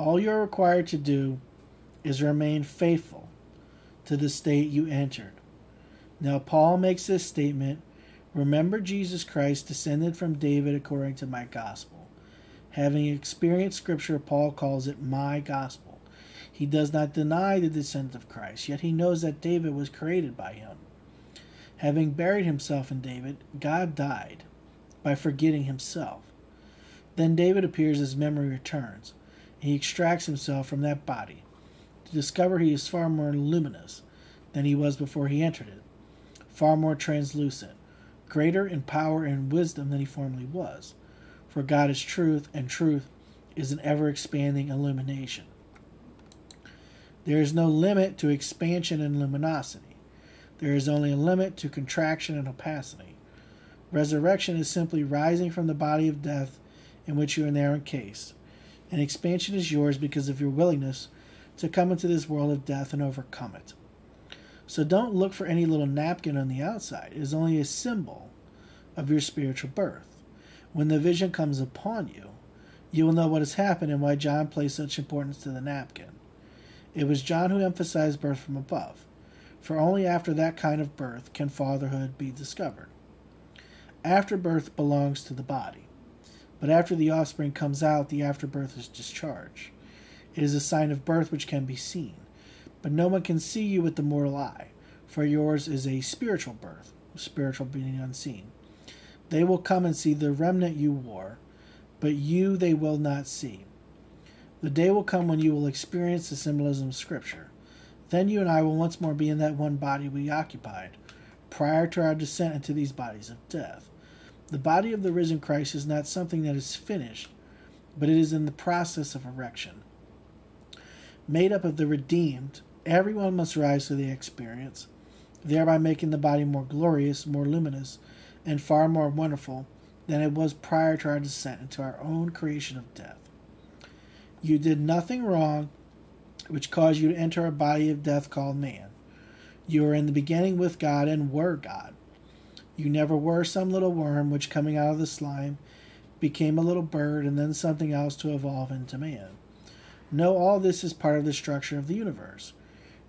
All you're required to do is remain faithful to the state you entered. Now, Paul makes this statement Remember Jesus Christ, descended from David according to my gospel. Having experienced Scripture, Paul calls it my gospel. He does not deny the descent of Christ, yet he knows that David was created by him. Having buried himself in David, God died by forgetting himself. Then David appears as memory returns, he extracts himself from that body to discover he is far more luminous than he was before he entered it, far more translucent, greater in power and wisdom than he formerly was. For God is truth, and truth is an ever expanding illumination. There is no limit to expansion and luminosity. There is only a limit to contraction and opacity. Resurrection is simply rising from the body of death in which you are now encased. And expansion is yours because of your willingness to come into this world of death and overcome it. So don't look for any little napkin on the outside. It is only a symbol of your spiritual birth. When the vision comes upon you, you will know what has happened and why John placed such importance to the napkin. It was John who emphasized birth from above, for only after that kind of birth can fatherhood be discovered. Afterbirth belongs to the body, but after the offspring comes out, the afterbirth is discharged. It is a sign of birth which can be seen, but no one can see you with the mortal eye, for yours is a spiritual birth, spiritual being unseen. They will come and see the remnant you wore, but you they will not see. The day will come when you will experience the symbolism of Scripture. Then you and I will once more be in that one body we occupied, prior to our descent into these bodies of death. The body of the risen Christ is not something that is finished, but it is in the process of erection. Made up of the redeemed, everyone must rise to the experience, thereby making the body more glorious, more luminous, and far more wonderful than it was prior to our descent into our own creation of death. You did nothing wrong which caused you to enter a body of death called man. You were in the beginning with God and were God. You never were some little worm which, coming out of the slime, became a little bird and then something else to evolve into man. No, all this is part of the structure of the universe.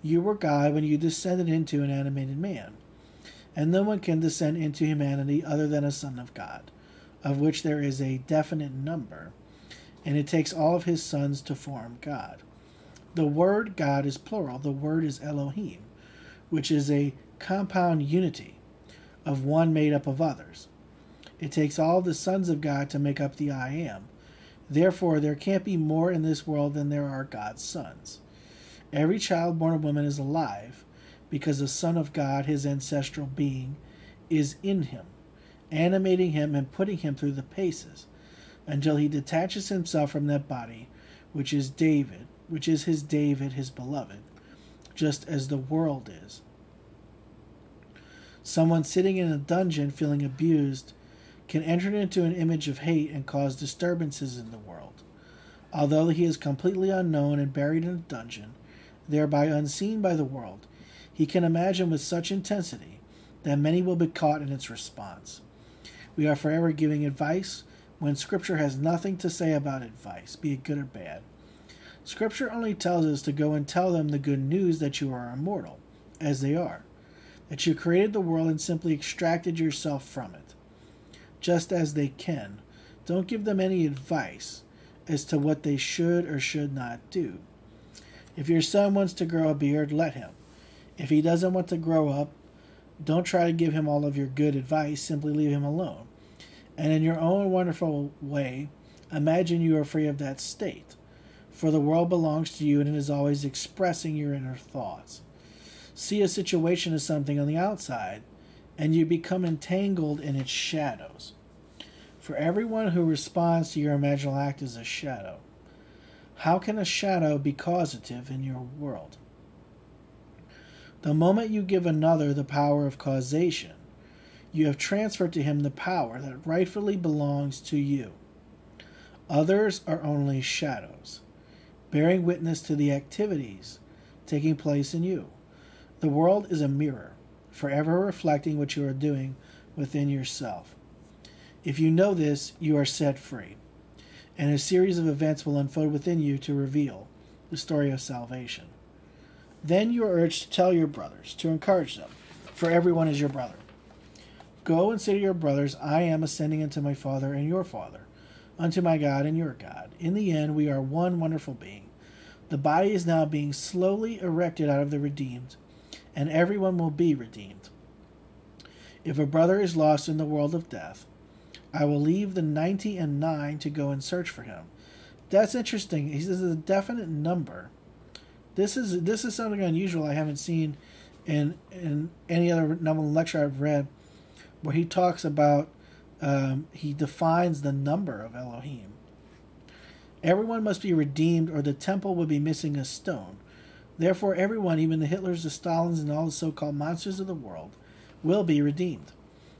You were God when you descended into an animated man, and no one can descend into humanity other than a son of God, of which there is a definite number and it takes all of his sons to form God. The word God is plural. The word is Elohim, which is a compound unity of one made up of others. It takes all the sons of God to make up the I am. Therefore, there can't be more in this world than there are God's sons. Every child born of woman is alive because the Son of God, his ancestral being, is in him, animating him and putting him through the paces until he detaches himself from that body, which is David, which is his David, his beloved, just as the world is. Someone sitting in a dungeon feeling abused can enter into an image of hate and cause disturbances in the world. Although he is completely unknown and buried in a dungeon, thereby unseen by the world, he can imagine with such intensity that many will be caught in its response. We are forever giving advice, when Scripture has nothing to say about advice, be it good or bad. Scripture only tells us to go and tell them the good news that you are immortal, as they are, that you created the world and simply extracted yourself from it, just as they can. Don't give them any advice as to what they should or should not do. If your son wants to grow a beard, let him. If he doesn't want to grow up, don't try to give him all of your good advice, simply leave him alone and in your own wonderful way, imagine you are free of that state. For the world belongs to you and it is always expressing your inner thoughts. See a situation as something on the outside, and you become entangled in its shadows. For everyone who responds to your imaginal act is a shadow. How can a shadow be causative in your world? The moment you give another the power of causation, You have transferred to him the power that rightfully belongs to you. Others are only shadows, bearing witness to the activities taking place in you. The world is a mirror, forever reflecting what you are doing within yourself. If you know this, you are set free, and a series of events will unfold within you to reveal the story of salvation. Then you are urged to tell your brothers, to encourage them, for everyone is your brother. Go and say to your brothers, I am ascending unto my Father and your Father, unto my God and your God. In the end, we are one wonderful being. The body is now being slowly erected out of the redeemed, and everyone will be redeemed. If a brother is lost in the world of death, I will leave the ninety and nine to go and search for him. That's interesting. He says a definite number. This is this is something unusual I haven't seen in in any other Neville lecture I've read, where he talks about um, he defines the number of Elohim. Everyone must be redeemed, or the temple would be missing a stone. Therefore, everyone, even the Hitlers, the Stalins, and all the so called monsters of the world, will be redeemed,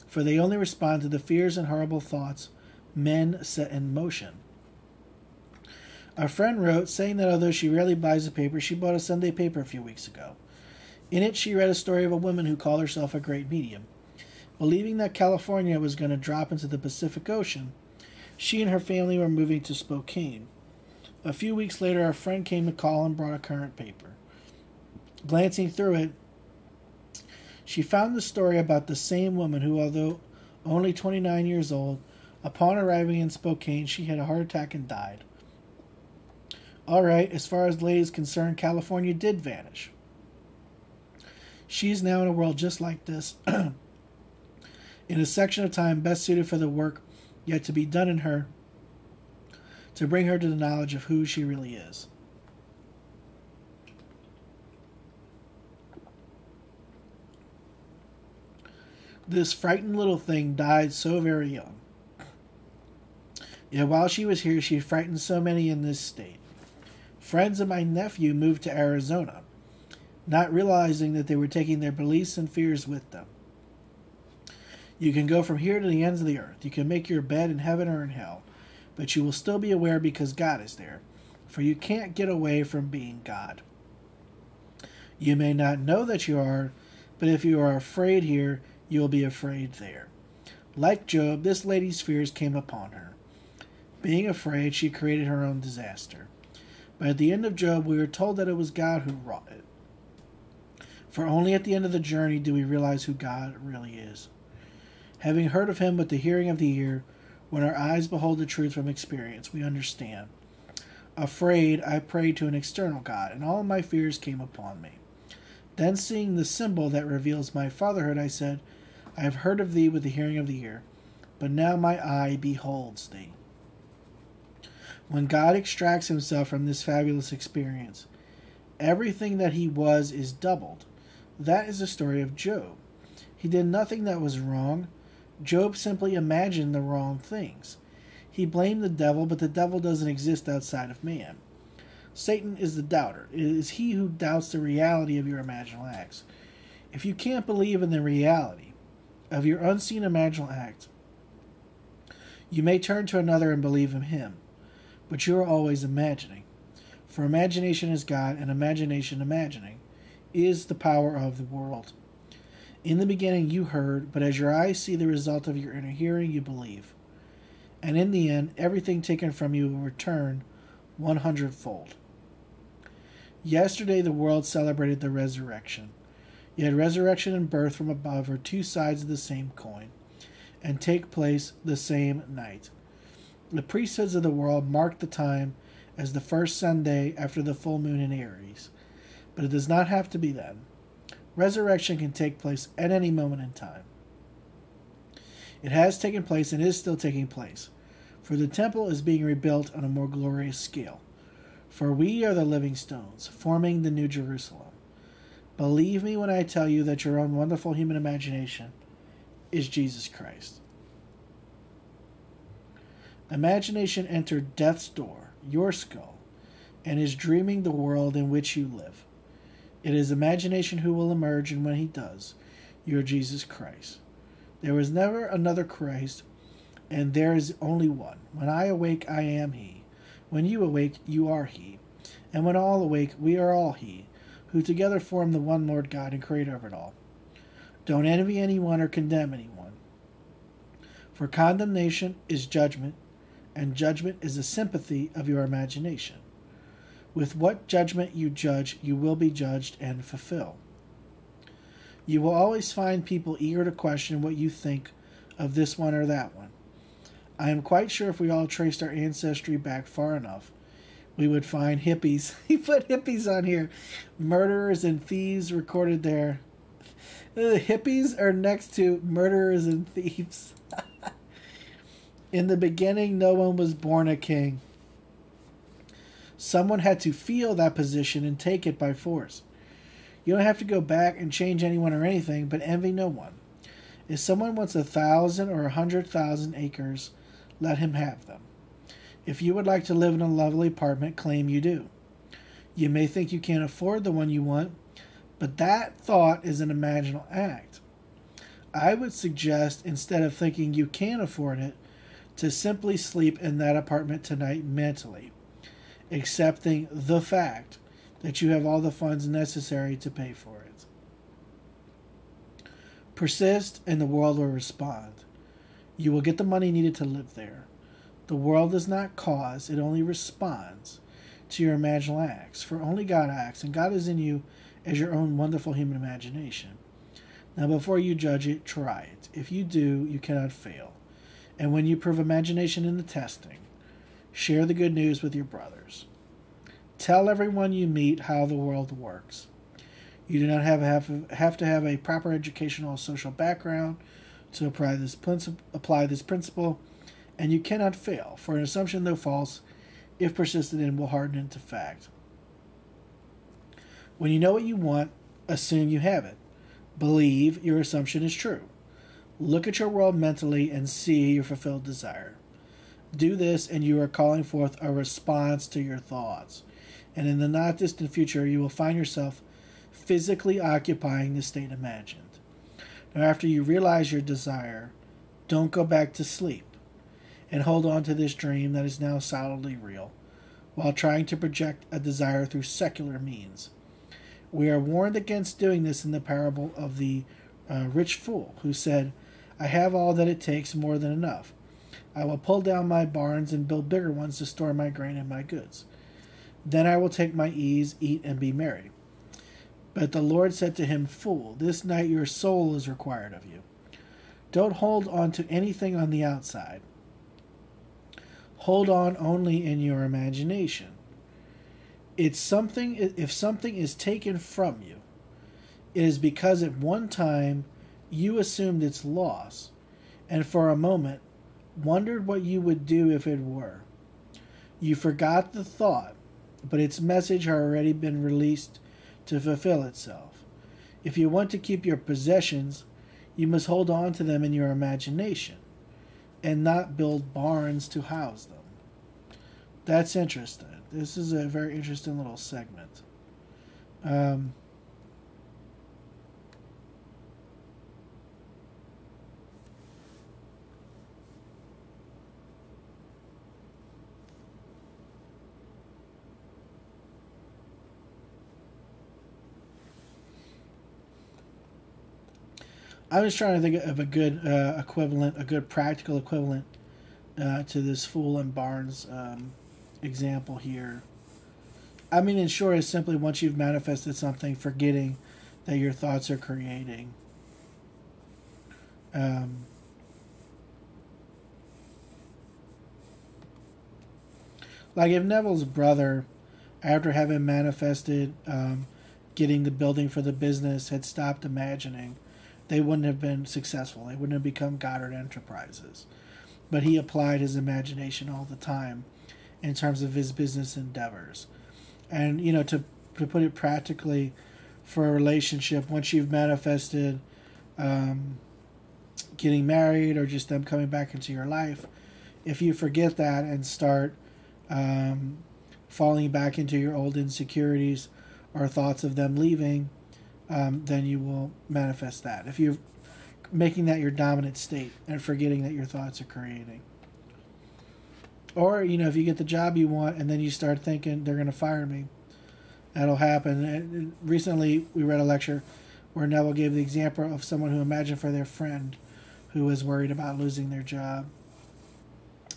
for they only respond to the fears and horrible thoughts men set in motion. A friend wrote, saying that although she rarely buys a paper, she bought a Sunday paper a few weeks ago. In it, she read a story of a woman who called herself a great medium. Believing that California was going to drop into the Pacific Ocean, she and her family were moving to Spokane. A few weeks later, a friend came to call and brought a current paper. Glancing through it, she found the story about the same woman who, although only 29 years old, upon arriving in Spokane, she had a heart attack and died. All right, as far as lady is concerned, California did vanish. She is now in a world just like this, in a section of time best suited for the work yet to be done in her, to bring her to the knowledge of who she really is. This frightened little thing died so very young. Yet while she was here, she frightened so many in this state. Friends of my nephew moved to Arizona, not realizing that they were taking their beliefs and fears with them. You can go from here to the ends of the earth. You can make your bed in heaven or in hell, but you will still be aware because God is there, for you can't get away from being God. You may not know that you are, but if you are afraid here, you will be afraid there. Like Job, this lady's fears came upon her. Being afraid, she created her own disaster. But at the end of Job, we are told that it was God who wrought it. For only at the end of the journey do we realize who God really is. Having heard of him with the hearing of the ear, when our eyes behold the truth from experience, we understand. Afraid, I prayed to an external God, and all my fears came upon me. Then, seeing the symbol that reveals my fatherhood, I said, I have heard of thee with the hearing of the ear, but now my eye beholds thee. When God extracts himself from this fabulous experience, everything that he was is doubled. That is the story of Job. He did nothing that was wrong. Job simply imagined the wrong things. He blamed the devil, but the devil doesn't exist outside of man. Satan is the doubter. It is he who doubts the reality of your imaginal acts. If you can't believe in the reality of your unseen imaginal act, you may turn to another and believe in him but you are always imagining. For imagination is God, and imagination imagining is the power of the world. In the beginning you heard, but as your eyes see the result of your inner hearing, you believe. And in the end, everything taken from you will return one hundredfold. Yesterday the world celebrated the resurrection. Yet resurrection and birth from above are two sides of the same coin, and take place the same night. The priesthoods of the world mark the time as the first Sunday after the full moon in Aries, but it does not have to be then. Resurrection can take place at any moment in time. It has taken place and is still taking place, for the temple is being rebuilt on a more glorious scale. For we are the living stones, forming the New Jerusalem. Believe me when I tell you that your own wonderful human imagination is Jesus Christ. Imagination entered death's door, your skull, and is dreaming the world in which you live. It is imagination who will emerge, and when he does, you are Jesus Christ. There was never another Christ, and there is only one. When I awake, I am He. When you awake, you are He. And when all awake, we are all He, who together form the one Lord God and Creator of it all. Don't envy anyone or condemn anyone. For condemnation is judgment, and judgment is the sympathy of your imagination. With what judgment you judge, you will be judged and fulfill. You will always find people eager to question what you think of this one or that one. I am quite sure if we all traced our ancestry back far enough, we would find hippies. he put hippies on here. Murderers and thieves recorded there. The hippies are next to murderers and thieves. In the beginning, no one was born a king. Someone had to feel that position and take it by force. You don't have to go back and change anyone or anything, but envy no one. If someone wants a thousand or a hundred thousand acres, let him have them. If you would like to live in a lovely apartment, claim you do. You may think you can't afford the one you want, but that thought is an imaginal act. I would suggest, instead of thinking you can't afford it, to simply sleep in that apartment tonight mentally, accepting the fact that you have all the funds necessary to pay for it. Persist, and the world will respond. You will get the money needed to live there. The world does not cause, it only responds to your imaginal acts. For only God acts, and God is in you as your own wonderful human imagination. Now, before you judge it, try it. If you do, you cannot fail. And when you prove imagination in the testing, share the good news with your brothers. Tell everyone you meet how the world works. You do not have, have, have to have a proper educational or social background to apply this, apply this principle and you cannot fail, for an assumption, though false, if persisted in, will harden into fact. When you know what you want, assume you have it. Believe your assumption is true. Look at your world mentally and see your fulfilled desire. Do this, and you are calling forth a response to your thoughts. And in the not distant future, you will find yourself physically occupying the state imagined. Now, after you realize your desire, don't go back to sleep and hold on to this dream that is now solidly real, while trying to project a desire through secular means. We are warned against doing this in the parable of the uh, rich fool who said, I have all that it takes, more than enough. I will pull down my barns and build bigger ones to store my grain and my goods. Then I will take my ease, eat, and be merry. But the Lord said to him, Fool, this night your soul is required of you. Don't hold on to anything on the outside hold on only in your imagination. It's something, if something is taken from you, it is because at one time you assumed its loss, and for a moment wondered what you would do if it were. You forgot the thought, but its message had already been released to fulfill itself. If you want to keep your possessions, you must hold on to them in your imagination and not build barns to house them. That's interesting. This is a very interesting little segment. Um, I was trying to think of a good uh, equivalent, a good practical equivalent uh, to this Fool and barns um, example here. I mean, in short, is simply once you've manifested something, forgetting that your thoughts are creating. Um, like if Neville's brother, after having manifested um, getting the building for the business, had stopped imagining they wouldn't have been successful. They wouldn't have become Goddard Enterprises. But he applied his imagination all the time in terms of his business endeavors. And, you know, to, to put it practically, for a relationship, once you've manifested um, getting married or just them coming back into your life, if you forget that and start um, falling back into your old insecurities or thoughts of them leaving, um, then you will manifest that. If you're making that your dominant state and forgetting that your thoughts are creating. Or, you know, if you get the job you want and then you start thinking they're going to fire me, that'll happen. And recently, we read a lecture where Neville gave the example of someone who imagined for their friend who was worried about losing their job.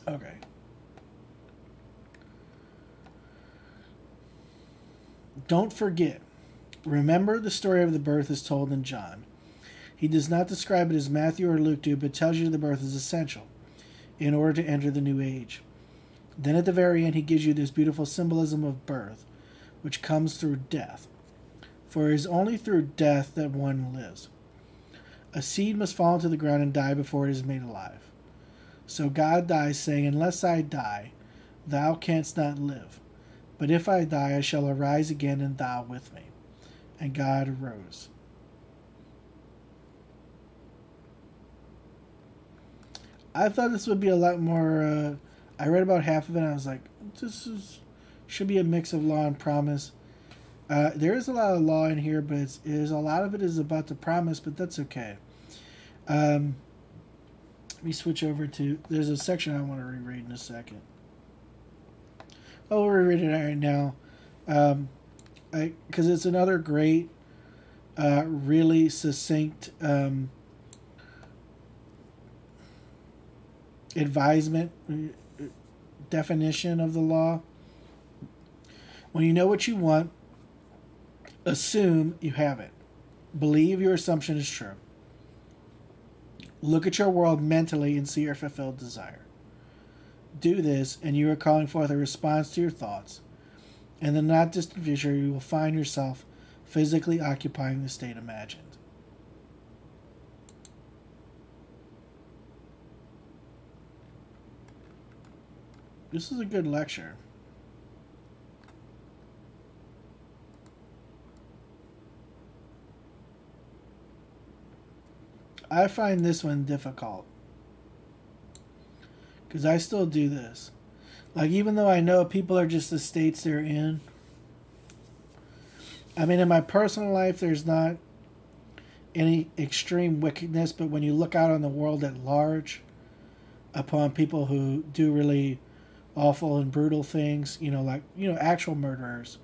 Okay. Don't forget. Remember the story of the birth is told in John. He does not describe it as Matthew or Luke do, but tells you the birth is essential in order to enter the new age. Then at the very end, he gives you this beautiful symbolism of birth, which comes through death. For it is only through death that one lives. A seed must fall into the ground and die before it is made alive. So God dies, saying, Unless I die, thou canst not live. But if I die, I shall arise again, and thou with me. And God arose. I thought this would be a lot more. Uh, I read about half of it. and I was like, this is should be a mix of law and promise. Uh, there is a lot of law in here, but it's, it is a lot of it is about the promise, but that's okay. Um, let me switch over to. There's a section I want to reread in a second. I'll reread it right now, um, because it's another great, uh, really succinct um, advisement uh, definition of the law. When you know what you want, assume you have it. Believe your assumption is true. Look at your world mentally and see your fulfilled desire. Do this, and you are calling forth a response to your thoughts. In the not distant future, you will find yourself physically occupying the state imagined. This is a good lecture. I find this one difficult. Because I still do this. Like, even though I know people are just the states they're in. I mean, in my personal life, there's not any extreme wickedness, but when you look out on the world at large, upon people who do really awful and brutal things, you know, like, you know, actual murderers,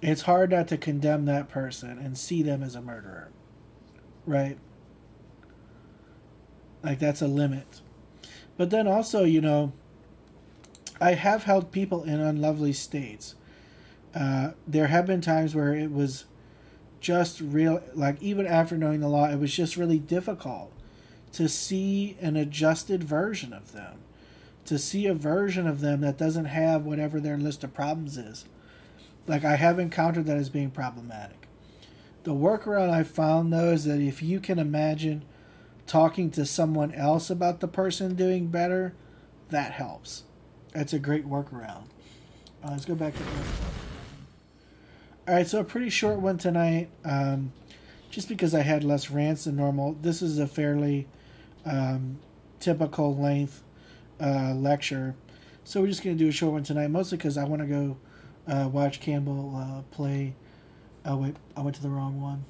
it's hard not to condemn that person and see them as a murderer. Right? Like that's a limit. But then also, you know, I have held people in unlovely states. Uh, there have been times where it was just real, like even after knowing the law, it was just really difficult to see an adjusted version of them, to see a version of them that doesn't have whatever their list of problems is. Like I have encountered that as being problematic. The workaround I found though is that if you can imagine talking to someone else about the person doing better, that helps. That's a great workaround. Uh, let's go back to All right, so a pretty short one tonight. Um, just because I had less rants than normal, this is a fairly um, typical length uh, lecture. So we're just going to do a short one tonight, mostly because I want to go uh, watch Campbell uh, play. Oh, wait, I went to the wrong one.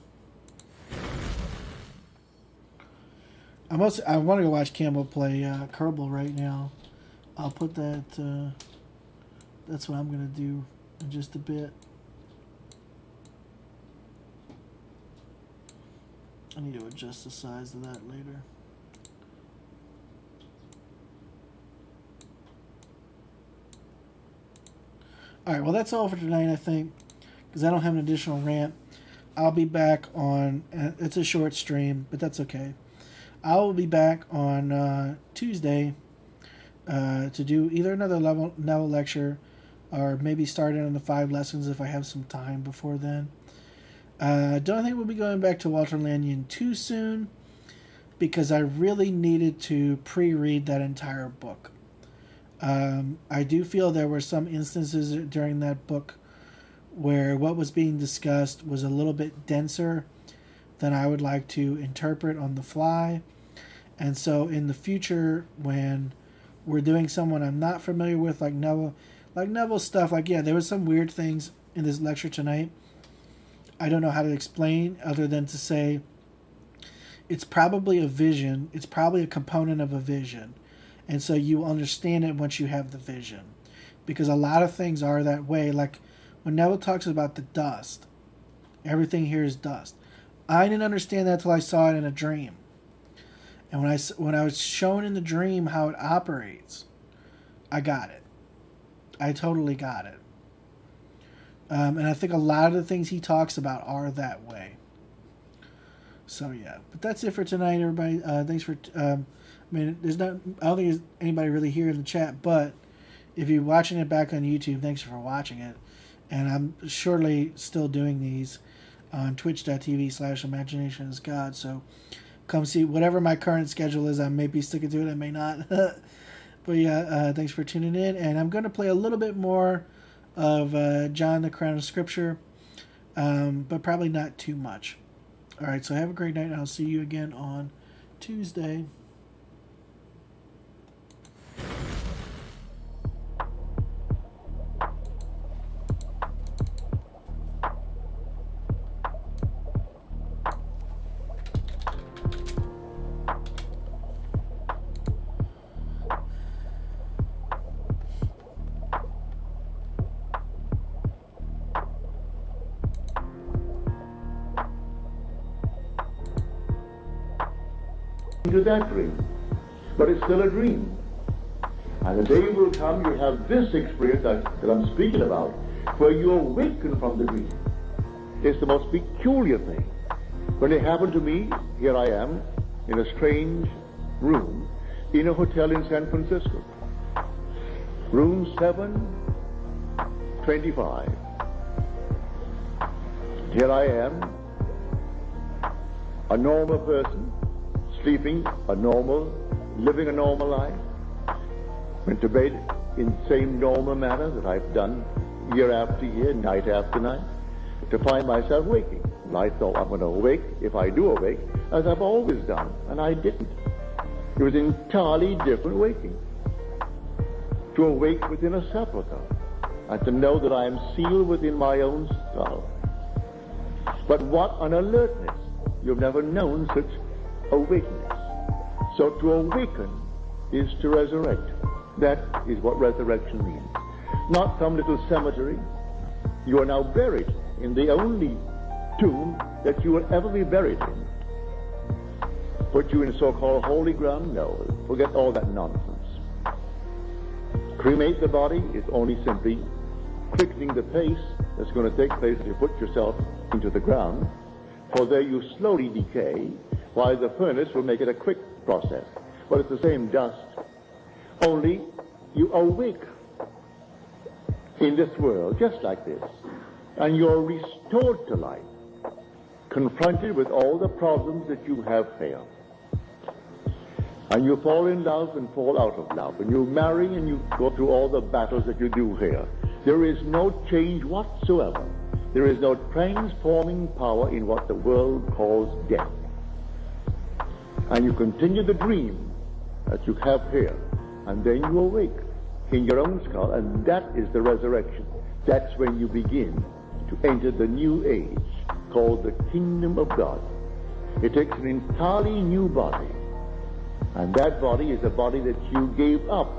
I'm also, I want to go watch Campbell play uh, Kerbal right now. I'll put that. Uh, that's what I'm gonna do in just a bit. I need to adjust the size of that later. All right, well, that's all for tonight, I think, because I don't have an additional rant. I'll be back on. Uh, it's a short stream, but that's okay. I will be back on uh, Tuesday uh, to do either another level Neville lecture or maybe start on the five lessons if I have some time before then. I uh, don't think we'll be going back to Walter Lanyon too soon because I really needed to pre read that entire book. Um, I do feel there were some instances during that book where what was being discussed was a little bit denser than I would like to interpret on the fly. And so in the future, when we're doing someone I'm not familiar with, like Neville, like Neville stuff, like yeah, there was some weird things in this lecture tonight. I don't know how to explain other than to say it's probably a vision. It's probably a component of a vision. And so you understand it once you have the vision. Because a lot of things are that way. Like when Neville talks about the dust, everything here is dust. I didn't understand that till I saw it in a dream. And when I, when I was shown in the dream how it operates, I got it. I totally got it. Um, and I think a lot of the things he talks about are that way. So yeah, but that's it for tonight, everybody. Uh, thanks for. Um, I mean, there's not. I don't think there's anybody really here in the chat, but if you're watching it back on YouTube, thanks for watching it. And I'm surely still doing these on twitch.tv slash imagination is God. So come see whatever my current schedule is. I may be sticking to it, I may not. but yeah, uh, thanks for tuning in. And I'm going to play a little bit more of uh, John the Crown of Scripture, um, but probably not too much. All right, so have a great night. and I'll see you again on Tuesday. That dream. But it's still a dream. And the day will come, you have this experience that, that I'm speaking about, where you awaken from the dream. It's the most peculiar thing. When it happened to me, here I am, in a strange room, in a hotel in San Francisco. Room 725. Here I am, a normal person, sleeping a normal, living a normal life. Went to bed in same normal manner that I've done year after year, night after night, to find myself waking. And I thought I'm going to awake, if I do awake, as I've always done, and I didn't. It was entirely different waking. To awake within a sepulchre, and to know that I am sealed within my own skull. But what an alertness! You've never known such awakeness. So to awaken is to resurrect. That is what resurrection means. Not some little cemetery. You are now buried in the only tomb that you will ever be buried in. Put you in so-called holy ground? No. Forget all that nonsense. Cremate the body is only simply quickening the pace that's going to take place if you put yourself into the ground. For there you slowly decay while the furnace will make it a quick process. But it's the same dust. Only you awake in this world just like this. And you're restored to life, confronted with all the problems that you have failed. And you fall in love and fall out of love. And you marry and you go through all the battles that you do here. There is no change whatsoever. There is no transforming power in what the world calls death and you continue the dream that you have here, and then you awake in your own skull, and that is the resurrection. That's when you begin to enter the new age called the kingdom of God. It takes an entirely new body, and that body is a body that you gave up,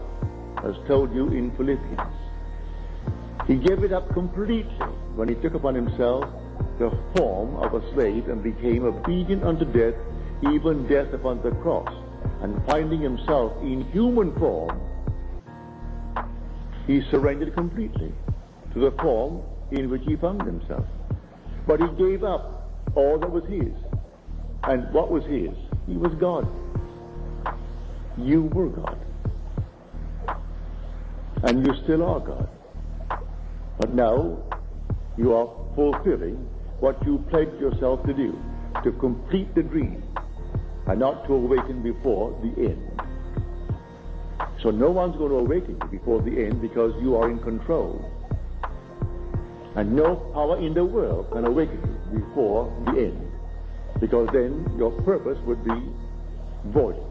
as told you in Philippians. He gave it up completely when he took upon himself the form of a slave and became obedient unto death even death upon the cross, and finding himself in human form, he surrendered completely to the form in which he found himself. But he gave up all that was his. And what was his? He was God. You were God. And you still are God. But now you are fulfilling what you pledged yourself to do, to complete the dream and not to awaken before the end. So no one's going to awaken you before the end because you are in control. And no power in the world can awaken you before the end. Because then your purpose would be void.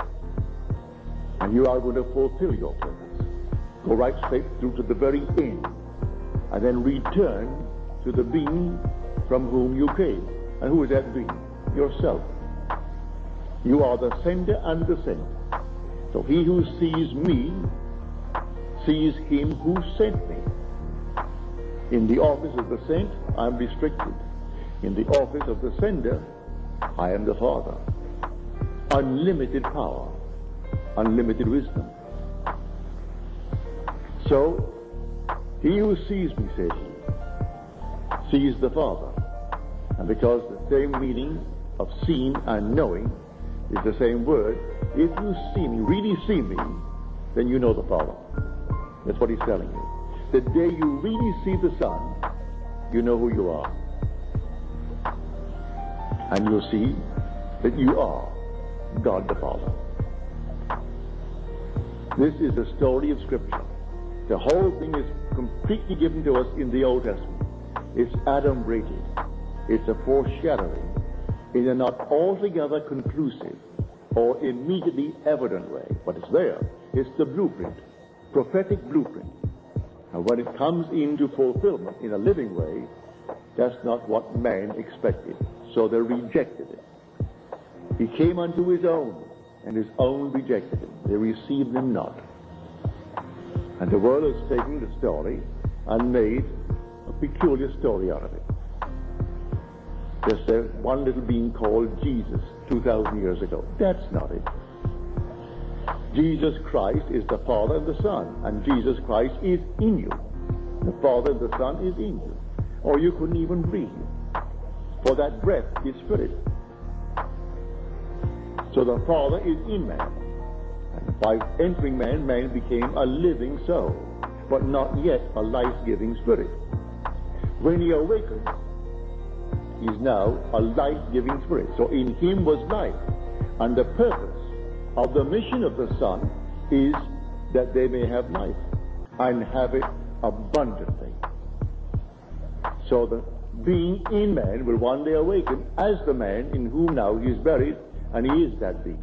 And you are going to fulfill your purpose. Go right straight through to the very end. And then return to the being from whom you came. And who is that being? Yourself. You are the sender and the sent. So he who sees me sees him who sent me. In the office of the sent, I am restricted. In the office of the sender, I am the Father. Unlimited power, unlimited wisdom. So, he who sees me, says he, sees the Father. And because the same meaning of seeing and knowing is the same word, if you see me, really see me, then you know the Father. That's what he's telling you. The day you really see the Son, you know who you are. And you'll see that you are God the Father. This is the story of Scripture. The whole thing is completely given to us in the Old Testament. It's adumbrated. It's a foreshadowing in a not altogether conclusive or immediately evident way, but it's there. It's the blueprint, prophetic blueprint. And when it comes into fulfillment in a living way, that's not what man expected. So they rejected it. He came unto his own, and his own rejected him. They received him not. And the world has taken the story and made a peculiar story out of it. There's there one little being called Jesus 2,000 years ago. That's not it. Jesus Christ is the Father and the Son, and Jesus Christ is in you. The Father and the Son is in you. Or you couldn't even breathe. For that breath is spirit. So the Father is in man. And by entering man, man became a living soul, but not yet a life-giving spirit. When he awakened, is now a life-giving spirit. So in him was life. And the purpose of the mission of the Son is that they may have life and have it abundantly. So the being in man will one day awaken as the man in whom now he is buried, and he is that being.